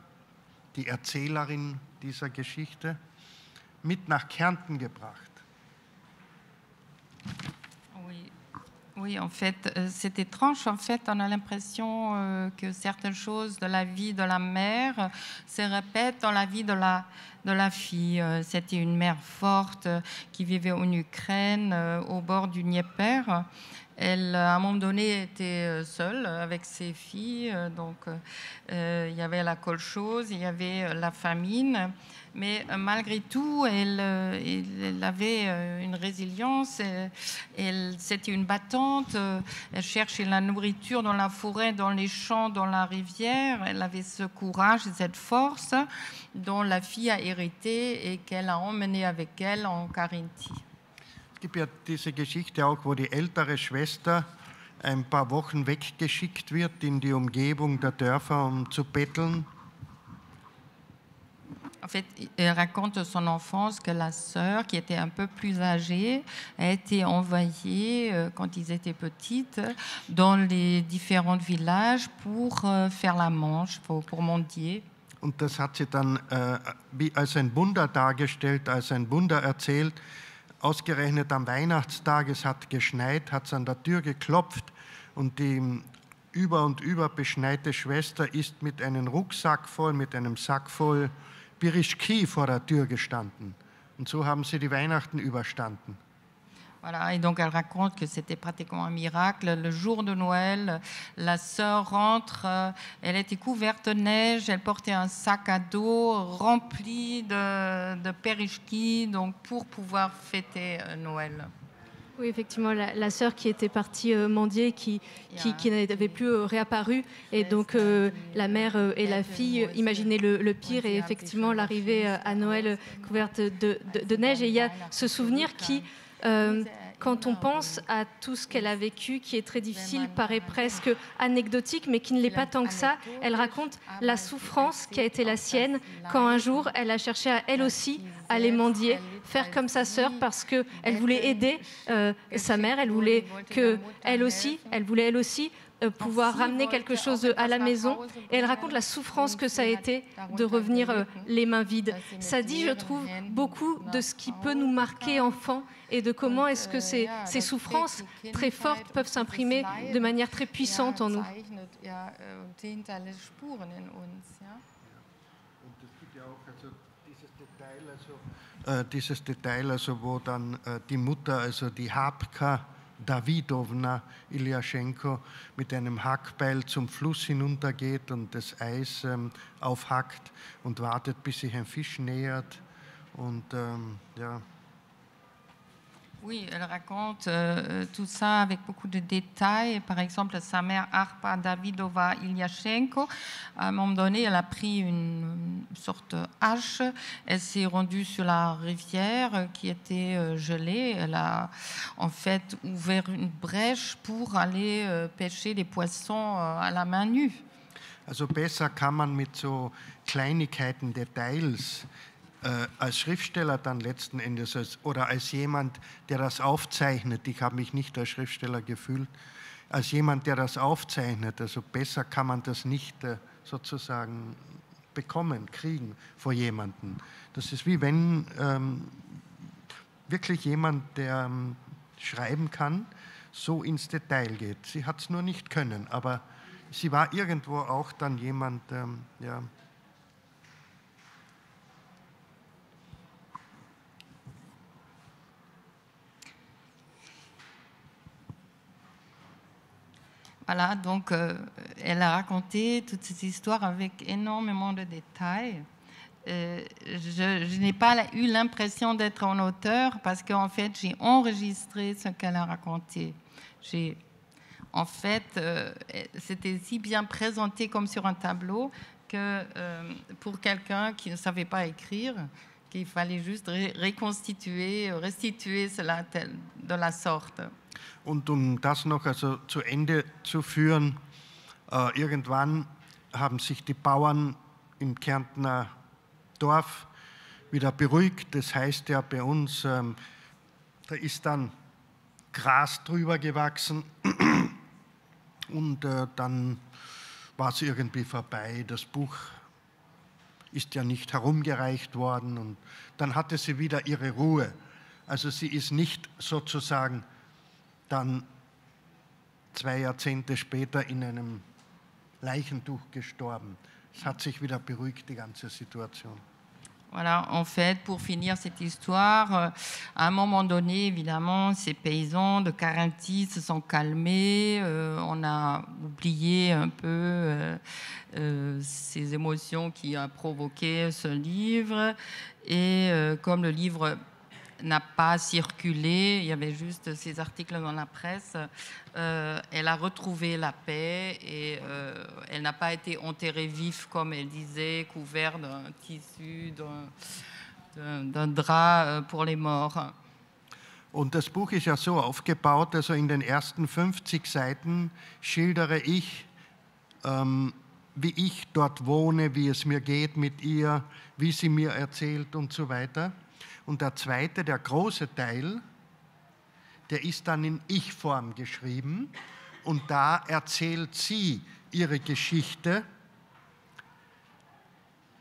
die Erzählerin dieser Geschichte, mit nach Kärnten gebracht. Oui, en fait, euh, c'est étrange. En fait, on a l'impression euh, que certaines choses de la vie de la mère se répètent dans la vie de la, de la fille. Euh, C'était une mère forte euh, qui vivait en Ukraine, euh, au bord du Dnieper. Elle, à un moment donné, était seule avec ses filles. Donc, il y avait la colchose, il y avait la famine. Mais malgré tout, elle, avait une résilience. Elle, C'était une battante. Elle cherchait la nourriture dans la forêt, dans les champs, dans la rivière. Elle avait ce courage et cette force dont la fille a hérité et qu'elle a emmené avec elle en Carinthie. Es gibt ja diese Geschichte auch, wo die ältere Schwester ein paar Wochen weggeschickt wird in die Umgebung der Dörfer, um zu betteln. En En fait, elle raconte son enfance que la sœur, qui était un peu plus âgée, a été envoyée euh, quand ils étaient petites dans les différents villages pour euh, faire la manche, pour, pour mendier. Und das hat sie dann äh, wie als ein Wunder dargestellt, als ein Wunder erzählt. Ausgerechnet am Weihnachtstag, es hat geschneit, hat es an der Tür geklopft und die über und über beschneite Schwester ist mit einem Rucksack voll, mit einem Sack voll Birischki vor der Tür gestanden. Und so haben sie die Weihnachten überstanden. Voilà, et donc elle raconte que c'était pratiquement un miracle. Le jour de Noël, la sœur rentre, euh, elle était couverte de neige, elle portait un sac à dos rempli de, de donc pour pouvoir fêter euh, Noël. Oui, effectivement, la, la sœur qui était partie euh, mendier, qui, qui, qui n'avait plus euh, réapparu, et donc euh, la mère et la fille imaginaient le, le pire, et effectivement l'arrivée à Noël couverte de, de- de neige. Et il y a ce souvenir qui, euh, quand on pense à tout ce qu'elle a vécu, qui est très difficile, paraît presque anecdotique, mais qui ne l'est pas tant que ça. Elle raconte la souffrance qui a été la sienne quand un jour elle a cherché à elle aussi aller mendier, faire comme sa sœur, parce que elle voulait aider euh, sa mère, elle voulait que elle aussi, elle voulait elle aussi euh, pouvoir ramener quelque chose à la maison. Et elle raconte la souffrance que ça a été de revenir les mains vides. Ça dit, je trouve, beaucoup de ce qui peut nous marquer enfants et de comment est-ce que ces, ces souffrances très fortes peuvent s'imprimer de manière très puissante en nous. Ja, zehntalige Spuren in uns. Ja? Und es gibt ja auch dieses Detail, also, äh, dieses Detail, also wo dann äh, die Mutter, also die Habka Davidovna Ilyaschenko, mit einem Hackbeil zum Fluss hinuntergeht und das Eis ähm, aufhackt und wartet, bis sich ein Fisch nähert. Und ähm, ja, Oui, elle raconte euh, tout ça avec beaucoup de détails. Par exemple, sa mère Arpa Davidova Ilyashenko, à un moment donné, elle a pris une, sorte de hache. Elle s'est rendue sur la rivière euh, qui était euh, gelée. Elle a en fait ouvert une brèche pour aller euh, pêcher les poissons euh, à la main nue. Also besser kann man mit so Kleinigkeiten, Details als Schriftsteller dann letzten Endes als, oder als jemand, der das aufzeichnet, ich habe mich nicht als Schriftsteller gefühlt, als jemand, der das aufzeichnet, also besser kann man das nicht äh, sozusagen bekommen, kriegen vor jemandem. Das ist wie wenn ähm, wirklich jemand, der ähm, schreiben kann, so ins Detail geht. Sie hat es nur nicht können, aber sie war irgendwo auch dann jemand, ähm, ja, Voilà, donc euh, elle a raconté toute cette histoire avec énormément de détails. Euh, je, n'ai pas eu l'impression d'être un auteur parce qu'en fait, j'ai enregistré ce qu'elle a raconté. J'ai, en fait, euh, c'était si bien présenté comme sur un tableau que pour quelqu'un qui ne savait pas écrire, qu'il fallait juste reconstituer, restituer cela de la sorte. Und um das noch also zu Ende zu führen, äh, irgendwann haben sich die Bauern im Kärntner Dorf wieder beruhigt. Das heißt ja bei uns, ähm, da ist dann Gras drüber gewachsen <clears throat> und äh, dann war es irgendwie vorbei. Das Buch ist ja nicht herumgereicht worden und dann hatte sie wieder ihre Ruhe. Also sie ist nicht sozusagen dann zwei Jahrzehnte später in einem Leichentuch gestorben. Es hat sich wieder beruhigt, die ganze Situation. Voilà, en fait, pour finir cette histoire, euh, à un moment donné, évidemment, ces paysans de Carinthie se sont calmés. euh, on a oublié un peu euh, ces émotions qui a provoqué ce livre. Et comme le livre n'a pas circulé, il y avait juste ces articles dans la presse, euh, elle a retrouvé la paix et euh, elle n'a pas été enterrée vif, comme elle disait, couvert d'un tissu, d'un drap euh, pour les morts. Und das Buch ist ja so aufgebaut, also in den ersten 50 Seiten schildere ich, ähm, wie ich dort wohne, wie es mir geht mit ihr, wie sie mir erzählt und so weiter. Und der zweite, der große Teil, der ist dann in Ich-Form geschrieben und da erzählt sie ihre Geschichte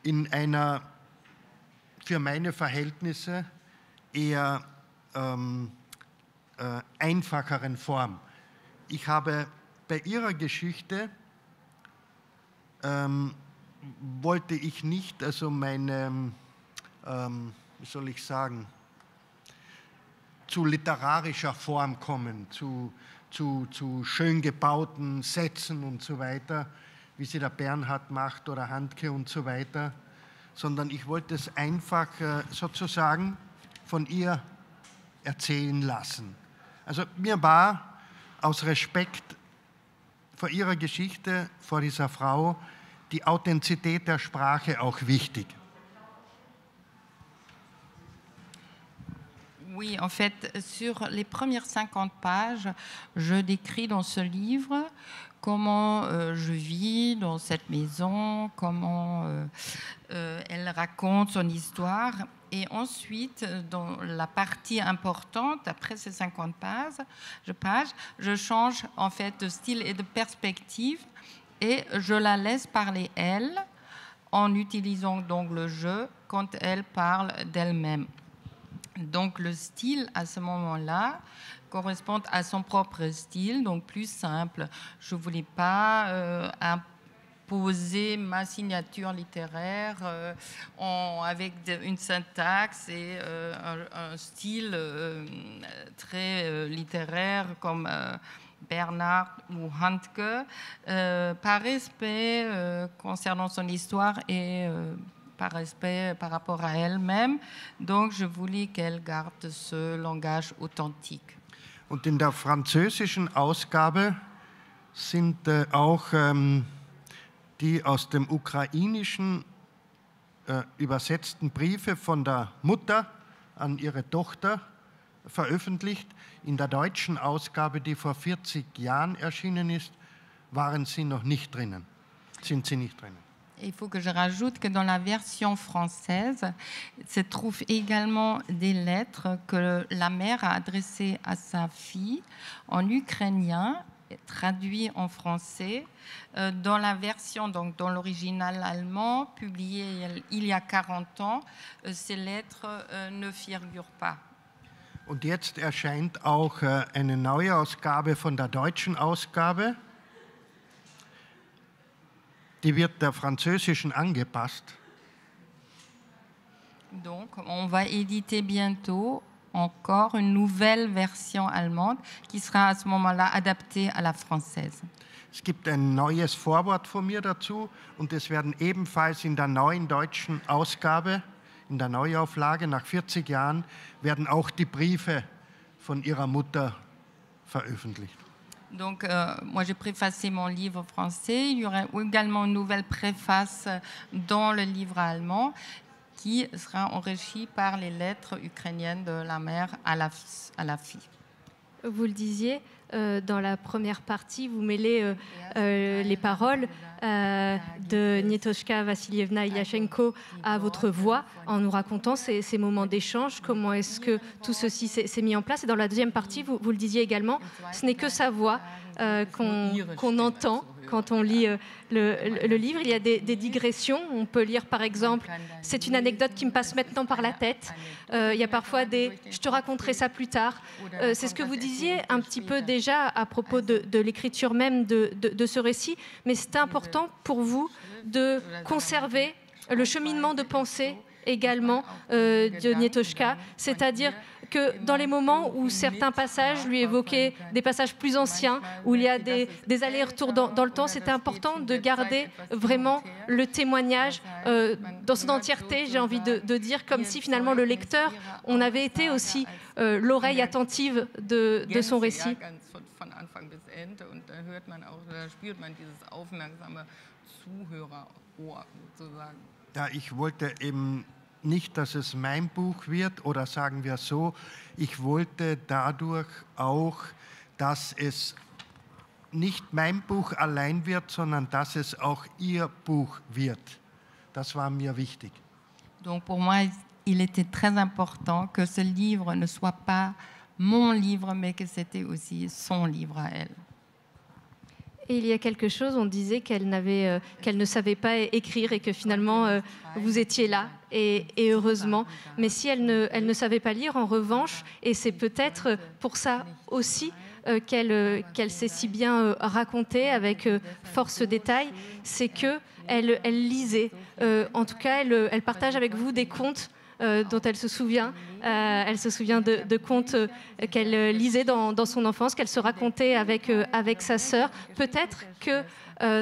in einer für meine Verhältnisse eher ähm, äh, einfacheren Form. Ich habe bei ihrer Geschichte ähm, wollte ich nicht also meine, ähm, wie soll ich sagen, zu literarischer Form kommen, zu, zu, zu schön gebauten Sätzen und so weiter, wie sie der Bernhard macht oder Handke und so weiter, sondern ich wollte es einfach äh, sozusagen von ihr erzählen lassen. Also mir war aus Respekt vor ihrer Geschichte, vor dieser Frau, die Authentizität der Sprache auch wichtig. Oui, en fait, sur les premières 50 pages, je décris dans ce livre comment euh, je vis dans cette maison, comment euh, euh, elle raconte son histoire. Et ensuite, dans la partie importante, après ces 50 pages, je, change en fait de style et de perspective et je la laisse parler elle en utilisant donc le jeu quand elle parle d'elle-même. Donc le style à ce moment-là correspond à son propre style, donc plus simple. Je ne voulais pas euh, imposer ma signature littéraire euh, avec une syntaxe et euh, un, style très littéraire comme Bernard ou Handke, par respect concernant son histoire et par respect par rapport à elle-même. Donc je voulais qu'elle garde ce langage authentique. Und in der französischen Ausgabe sind äh, auch ähm, die aus dem ukrainischen äh, übersetzten Briefe von der Mutter an ihre Tochter veröffentlicht. In der deutschen Ausgabe, die vor 40 Jahren erschienen ist, waren sie noch nicht drinnen, sind sie nicht drinnen. Il faut que je rajoute que dans la version française se trouvent également des lettres que la mère a adressées à sa fille en ukrainien, traduit en français. Euh, dans la version, donc dans l'original allemand, publié il y a 40 ans, euh, ces lettres euh, ne figurent pas. Und jetzt erscheint auch äh, eine neue Ausgabe von der deutschen Ausgabe. Die wird der französischen angepasst. Donc, on va éditer bientôt encore une nouvelle version allemande qui sera à ce moment-là adaptée à la française. Es gibt ein neues Vorwort von mir dazu und es werden ebenfalls in der neuen deutschen Ausgabe, in der Neuauflage nach 40 Jahren, werden auch die Briefe von ihrer Mutter veröffentlicht. Donc, euh, moi, j'ai préfacé mon livre français. Il y aura également une nouvelle préface dans le livre allemand qui sera enrichie par les lettres ukrainiennes de la mère à la, à la fille. Vous le disiez, euh, dans la première partie, vous mêlez euh, euh, les paroles de Nietoshka Vassilievna Ilyashenko à votre voix en nous racontant ces, moments d'échange, comment est-ce que tout ceci s'est mis en place. Et dans la deuxième partie, vous, vous le disiez également, ce n'est que sa voix qu'on entend quand on lit euh, le, livre. Il y a des, digressions. On peut lire par exemple, c'est une anecdote qui me passe maintenant par la tête. Euh, il y a parfois des, je te raconterai ça plus tard. Euh, c'est ce que vous disiez un petit peu déjà à propos de, l'écriture même de, ce récit. Mais c'est important pour vous de conserver le cheminement de pensée également de Nietoshka, c'est-à-dire que dans les moments où certains passages lui évoquaient des passages plus anciens, où il y a des, allers-retours dans, le temps, c'était important de garder vraiment le témoignage euh, dans son entièreté, j'ai envie de, dire, comme si finalement le lecteur, on avait été aussi euh, l'oreille attentive de, de son récit. Nicht, dass es mein Buch wird oder sagen wir so, ich wollte dadurch auch, dass es nicht mein Buch allein wird, sondern dass es auch Ihr Buch wird. Das war mir wichtig. Donc pour moi, il était très important que ce livre ne soit pas mon livre, mais que c'était aussi son livre à elle. Et il y a quelque chose, on disait qu'elle euh, ne savait pas écrire et que finalement euh, vous étiez là et, heureusement. Mais si elle ne, savait pas lire, en revanche, et c'est peut-être pour ça aussi euh, qu'elle, sait si bien raconter avec force détail, c'est que elle, lisait. En tout cas, elle, partage avec vous des contes dont elle se souvient. Euh, elle se souvient de, contes euh, qu'elle euh, lisait dans, son enfance, qu'elle se racontait avec, avec sa sœur. Peut-être que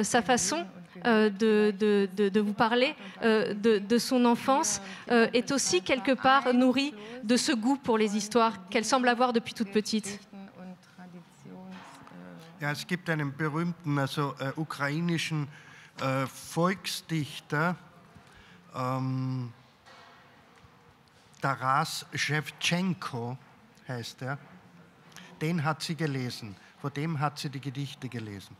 sa façon de, de- vous parler de, son enfance est aussi quelque part nourrie de ce goût pour les histoires qu'elle semble avoir depuis toute petite. Ja, es gibt einen berühmten, also äh, ukrainischen äh, Volksdichter, ähm, Taras Shevchenko heißt er. Den hat sie gelesen. Von dem hat sie die Gedichte gelesen.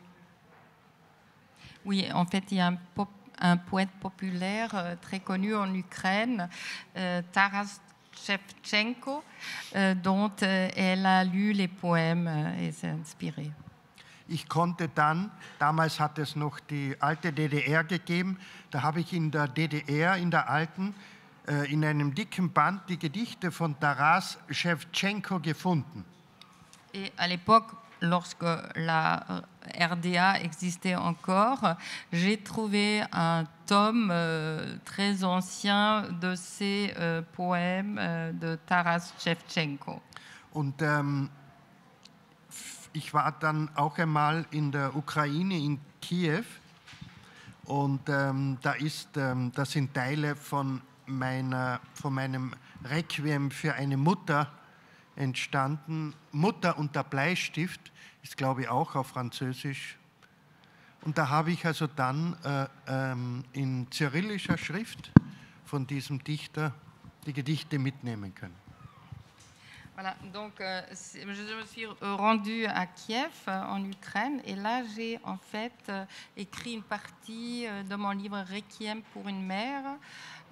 Oui, en fait, il y a un, pop- un poète populaire euh, très connu en Ukraine, euh, Taras Shevchenko, euh, dont euh, elle a lu les poèmes euh, et s'est inspirée. Ich konnte dann, damals hat es noch die alte DDR gegeben, da habe ich in der DDR, in der alten, in einem dicken Band die Gedichte von Taras Shevchenko gefunden. Et à l'époque, lorsque la euh, RDA existait encore, j'ai trouvé un tome euh, très ancien de ces euh, poèmes de Taras Shevchenko. Und ähm, ich war dann auch einmal in der Ukraine, in Kiew. Und ähm, da, ist, ähm, da sind Teile von, meiner, von meinem Requiem für eine Mutter entstanden. Mutter und der Bleistift ist, glaube ich, auch auf Französisch. Und da habe ich also dann äh, ähm, in cyrillischer Schrift von diesem Dichter die Gedichte mitnehmen können. Voilà, donc euh, je me suis rendue à Kiev, euh, en Ukraine, et là j'ai en fait euh, écrit une partie euh, de mon livre Requiem pour une mère.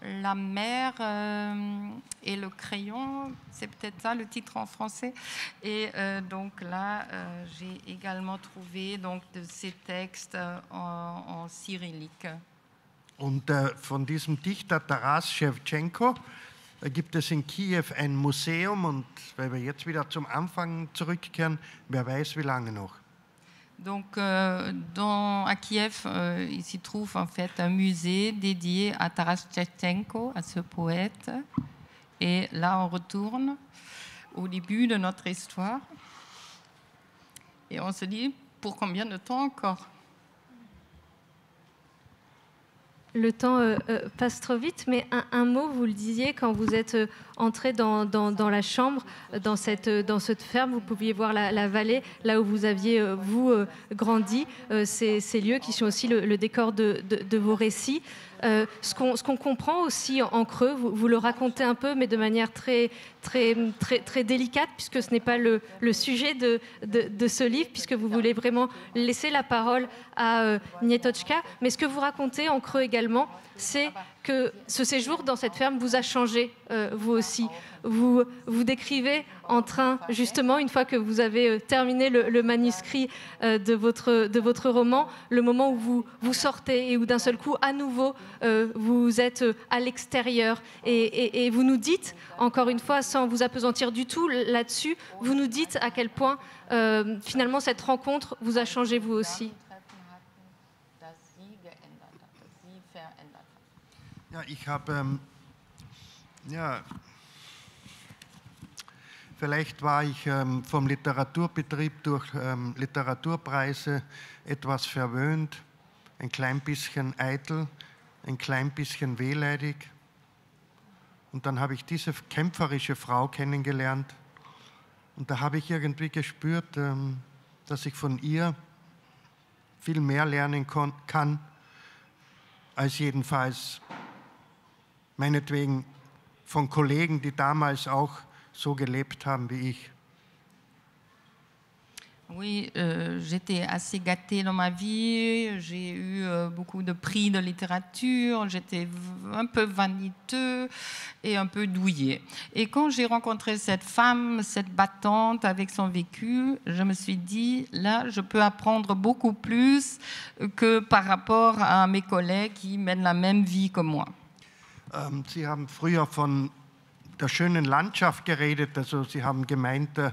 La mère euh, et le crayon, c'est peut-être ça le titre en français. Et euh, donc là, euh, j'ai également trouvé donc, de ces textes euh, en, en cyrillique. Und äh, von diesem Dichter Taras Shevchenko äh, gibt es in Kiew ein Museum und weil wir jetzt wieder zum Anfang zurückkehren, wer weiß wie lange noch. Donc, euh, à Kiev, euh, il s'y trouve en fait un musée dédié à Taras Shevchenko, à ce poète. Et là, on retourne au début de notre histoire. Et on se dit, pour combien de temps encore? Le temps euh, euh, passe trop vite, mais un, mot, vous le disiez, quand vous êtes euh, entré dans, la chambre, dans cette, ferme, vous pouviez voir la, vallée, là où vous aviez, vous, grandi, ces, lieux qui sont aussi le, décor de vos récits. Euh, ce qu'on comprend aussi en, creux, vous, le racontez un peu, mais de manière très, très, très, très délicate, puisque ce n'est pas le, sujet de ce livre, puisque vous voulez vraiment laisser la parole à euh, Nietochka. Mais ce que vous racontez en creux également, c'est que ce séjour dans cette ferme vous a changé, euh, vous aussi. Vous vous décrivez en train, justement, une fois que vous avez euh, terminé le, manuscrit euh, de, votre, de votre roman, le moment où vous, vous sortez et où d'un seul coup, à nouveau, vous êtes à l'extérieur. Et, et- vous nous dites, encore une fois, sans vous apesantir du tout là-dessus, vous nous dites à quel point, finalement, cette rencontre vous a changé vous aussi. Ja, ich habe, ähm, ja, vielleicht war ich ähm, vom Literaturbetrieb durch ähm, Literaturpreise etwas verwöhnt, ein klein bisschen eitel, ein klein bisschen wehleidig. Und dann habe ich diese kämpferische Frau kennengelernt. Und da habe ich irgendwie gespürt, ähm, dass ich von ihr viel mehr lernen kann, als jedenfalls meinetwegen von Kollegen, die damals auch so gelebt haben wie ich. Oui, euh, j'étais assez gâtée dans ma vie. J'ai eu euh, beaucoup de prix de littérature. J'étais un peu vaniteux et un peu douillé. Et quand j'ai rencontré cette femme, cette battante avec son vécu, je me suis dit, là, je peux apprendre beaucoup plus que par rapport à mes collègues qui mènent la même vie que moi. Ähm, Sie haben früher von der schönen Landschaft geredet. Also Sie haben gemeint, äh,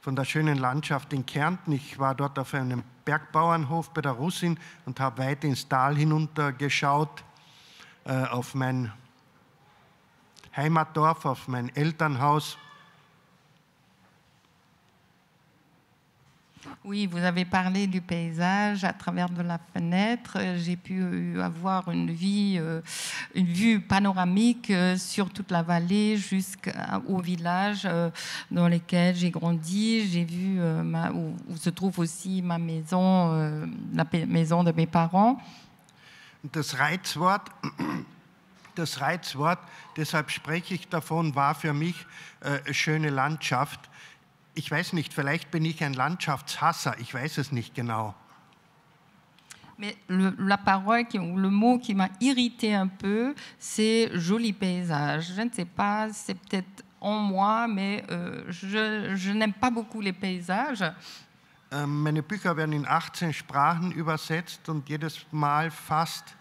von der schönen Landschaft in Kärnten. Ich war dort auf einem Bergbauernhof bei der Russin und habe weit ins Tal hinunter geschaut, äh, auf mein Heimatdorf, auf mein Elternhaus. Oui, vous avez parlé du paysage à travers de la fenêtre. J'ai pu avoir une, vie, euh, une vue panoramique euh, sur toute la vallée jusqu'au village euh, dans lequel j'ai grandi. J'ai vu où, se trouve aussi ma maison, la maison de mes parents. Das Reizwort, das Reizwort, deshalb spreche ich davon, war für mich äh, schöne Landschaft. Ich weiß nicht, vielleicht bin ich ein Landschaftshasser, ich weiß es nicht genau. Mais le, la parole, qui, le mot qui m'a irrité un peu, c'est joli paysage. Je ne sais pas, c'est peut-être en moi, mais euh, je, je n'aime pas beaucoup les paysages. Ähm, meine Bücher werden in 18 Sprachen übersetzt und jedes Mal fast,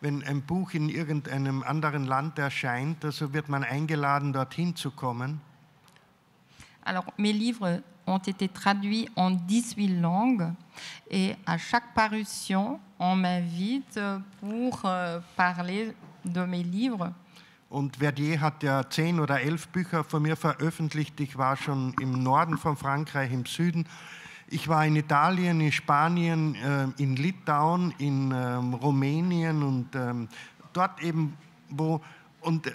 wenn ein Buch in irgendeinem anderen Land erscheint, also wird man eingeladen, dorthin zu kommen. Alors, mes livres ont été traduits en 18 langues et à chaque parution, on m'invite pour euh, parler de mes livres. Und Verdier hat ja zehn oder elf Bücher von mir veröffentlicht. Ich war schon im Norden von Frankreich, im Süden. Ich war in Italien, in Spanien, äh, in Litauen, in ähm, Rumänien und ähm, dort eben, wo. Und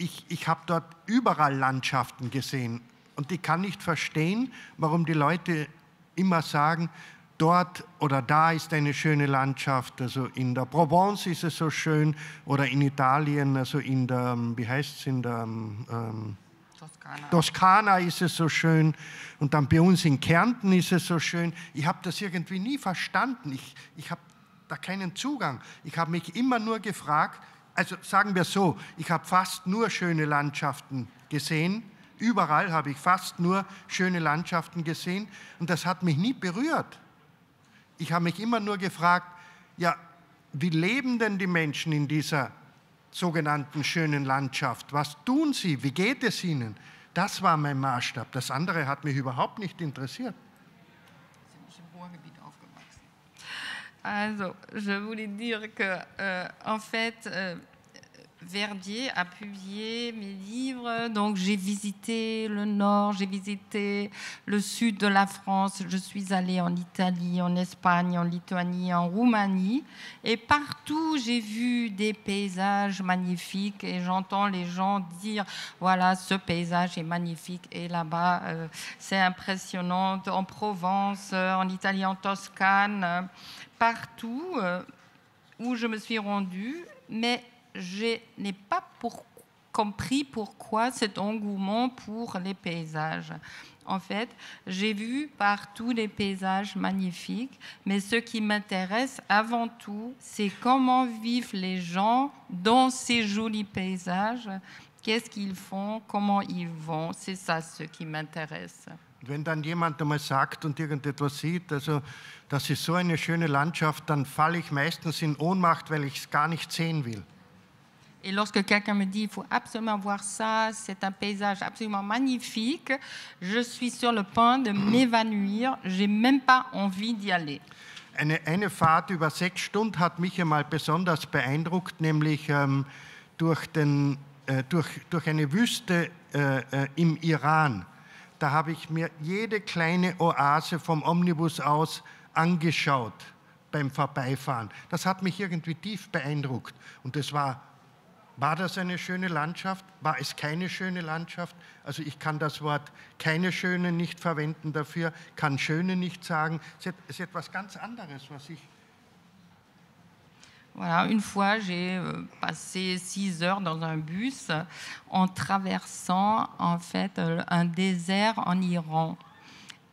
ich, ich habe dort überall Landschaften gesehen und ich kann nicht verstehen, warum die Leute immer sagen, dort oder da ist eine schöne Landschaft, also in der Provence ist es so schön oder in Italien, also in der, wie heißt es, in der ähm, Toskana. Toskana ist es so schön und dann bei uns in Kärnten ist es so schön. Ich habe das irgendwie nie verstanden, ich, ich habe da keinen Zugang. Ich habe mich immer nur gefragt, also sagen wir so, ich habe fast nur schöne Landschaften gesehen. Überall habe ich fast nur schöne Landschaften gesehen und das hat mich nie berührt. Ich habe mich immer nur gefragt, ja, wie leben denn die Menschen in dieser sogenannten schönen Landschaft? Was tun sie? Wie geht es ihnen? Das war mein Maßstab. Das andere hat mich überhaupt nicht interessiert. Also, je voulais dire que, euh, en fait, euh, Verdier a publié mes livres. Donc, j'ai visité le nord, j'ai visité le sud de la France. Je suis allée en Italie, en Espagne, en Lituanie, en Roumanie. Et partout, j'ai vu des paysages magnifiques. Et j'entends les gens dire voilà, ce paysage est magnifique. Et là-bas, euh, c'est impressionnant. En Provence, en Italie, en Toscane partout euh, où je me suis rendue, mais je n'ai pas pour, compris pourquoi cet engouement pour les paysages. En fait, j'ai vu partout des paysages magnifiques, mais ce qui m'intéresse avant tout, c'est comment vivent les gens dans ces jolis paysages, qu'est-ce qu'ils font, comment ils vont? C'est ça ce qui m'intéresse. Wenn dann jemand einmal sagt und irgendetwas sieht, also das ist so eine schöne Landschaft, dann falle ich meistens in Ohnmacht, weil ich es gar nicht sehen will. Et lorsque quelqu'un me dit il faut absolument voir ça, c'est un paysage absolument magnifique, je suis sur le point de <clears throat> m'évanouir, j'ai même pas envie d'y aller. Eine, eine Fahrt über sechs Stunden hat mich einmal besonders beeindruckt, nämlich ähm, durch, den, äh, durch, durch eine Wüste äh, äh, im Iran. Da habe ich mir jede kleine Oase vom Omnibus aus angeschaut beim Vorbeifahren. Das hat mich irgendwie tief beeindruckt. Und das war, war das eine schöne Landschaft? War es keine schöne Landschaft? Also ich kann das Wort keine schöne nicht verwenden dafür, kann schöne nicht sagen. Es ist etwas ganz anderes, was ich Voilà, une fois, j'ai euh, passé six heures dans un bus en traversant en fait euh, un désert en Iran.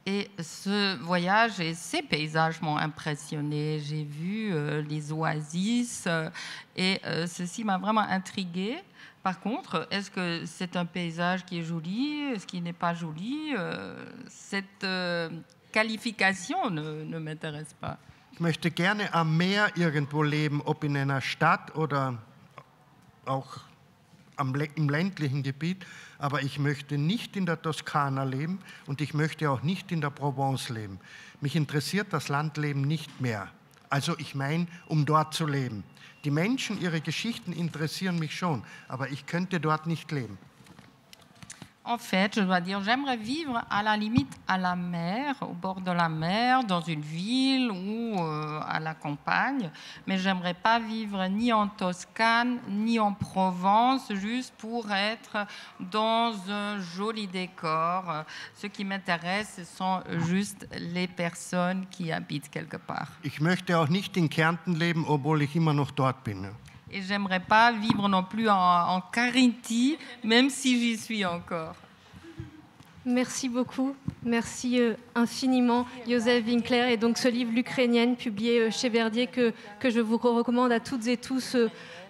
Et ce voyage et ces paysages m'ont impressionné. J'ai vu euh, les oasis euh, et euh, ceci m'a vraiment intrigué. Par contre, est-ce que c'est un paysage qui est joli? Est-ce qu'il n'est pas joli? Cette qualification ne, ne m'intéresse pas. Ich möchte gerne am Meer irgendwo leben, ob in einer Stadt oder auch im ländlichen Gebiet, aber ich möchte nicht in der Toskana leben und ich möchte auch nicht in der Provence leben. Mich interessiert das Landleben nicht mehr. Also ich meine, um dort zu leben. Die Menschen, ihre Geschichten interessieren mich schon, aber ich könnte dort nicht leben. En fait, je dois dire, j'aimerais vivre à la limite à la mer, au bord de la mer, dans une ville ou euh, à la campagne, mais j'aimerais pas vivre ni en Toscane ni en Provence juste pour être dans un joli décor. Ce qui m'intéresse, ce sont juste les personnes qui habitent quelque part. Ich möchte auch nicht in Kärnten leben, obwohl ich immer noch. Et j'aimerais pas vivre non plus en, en même si j'y suis encore. Merci beaucoup, merci euh, infiniment, Joseph Winkler. Et donc ce livre L'Ukrainienne, publié euh, chez Verdier, que, je vous recommande à toutes et tous euh,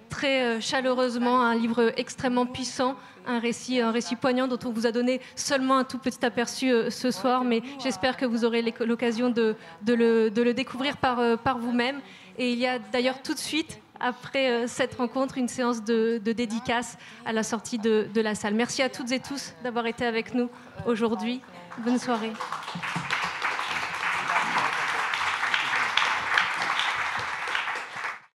très chaleureusement, un livre extrêmement puissant, un récit, un récit poignant dont on vous a donné seulement un tout petit aperçu ce soir, mais j'espère que vous aurez l'occasion de, le, découvrir par vous-même. Et il y a d'ailleurs tout de suite après euh, cette rencontre, une séance de, de dédicace à la sortie de, de la salle. Merci à toutes et tous d'avoir été avec nous aujourd'hui. Bonne soirée.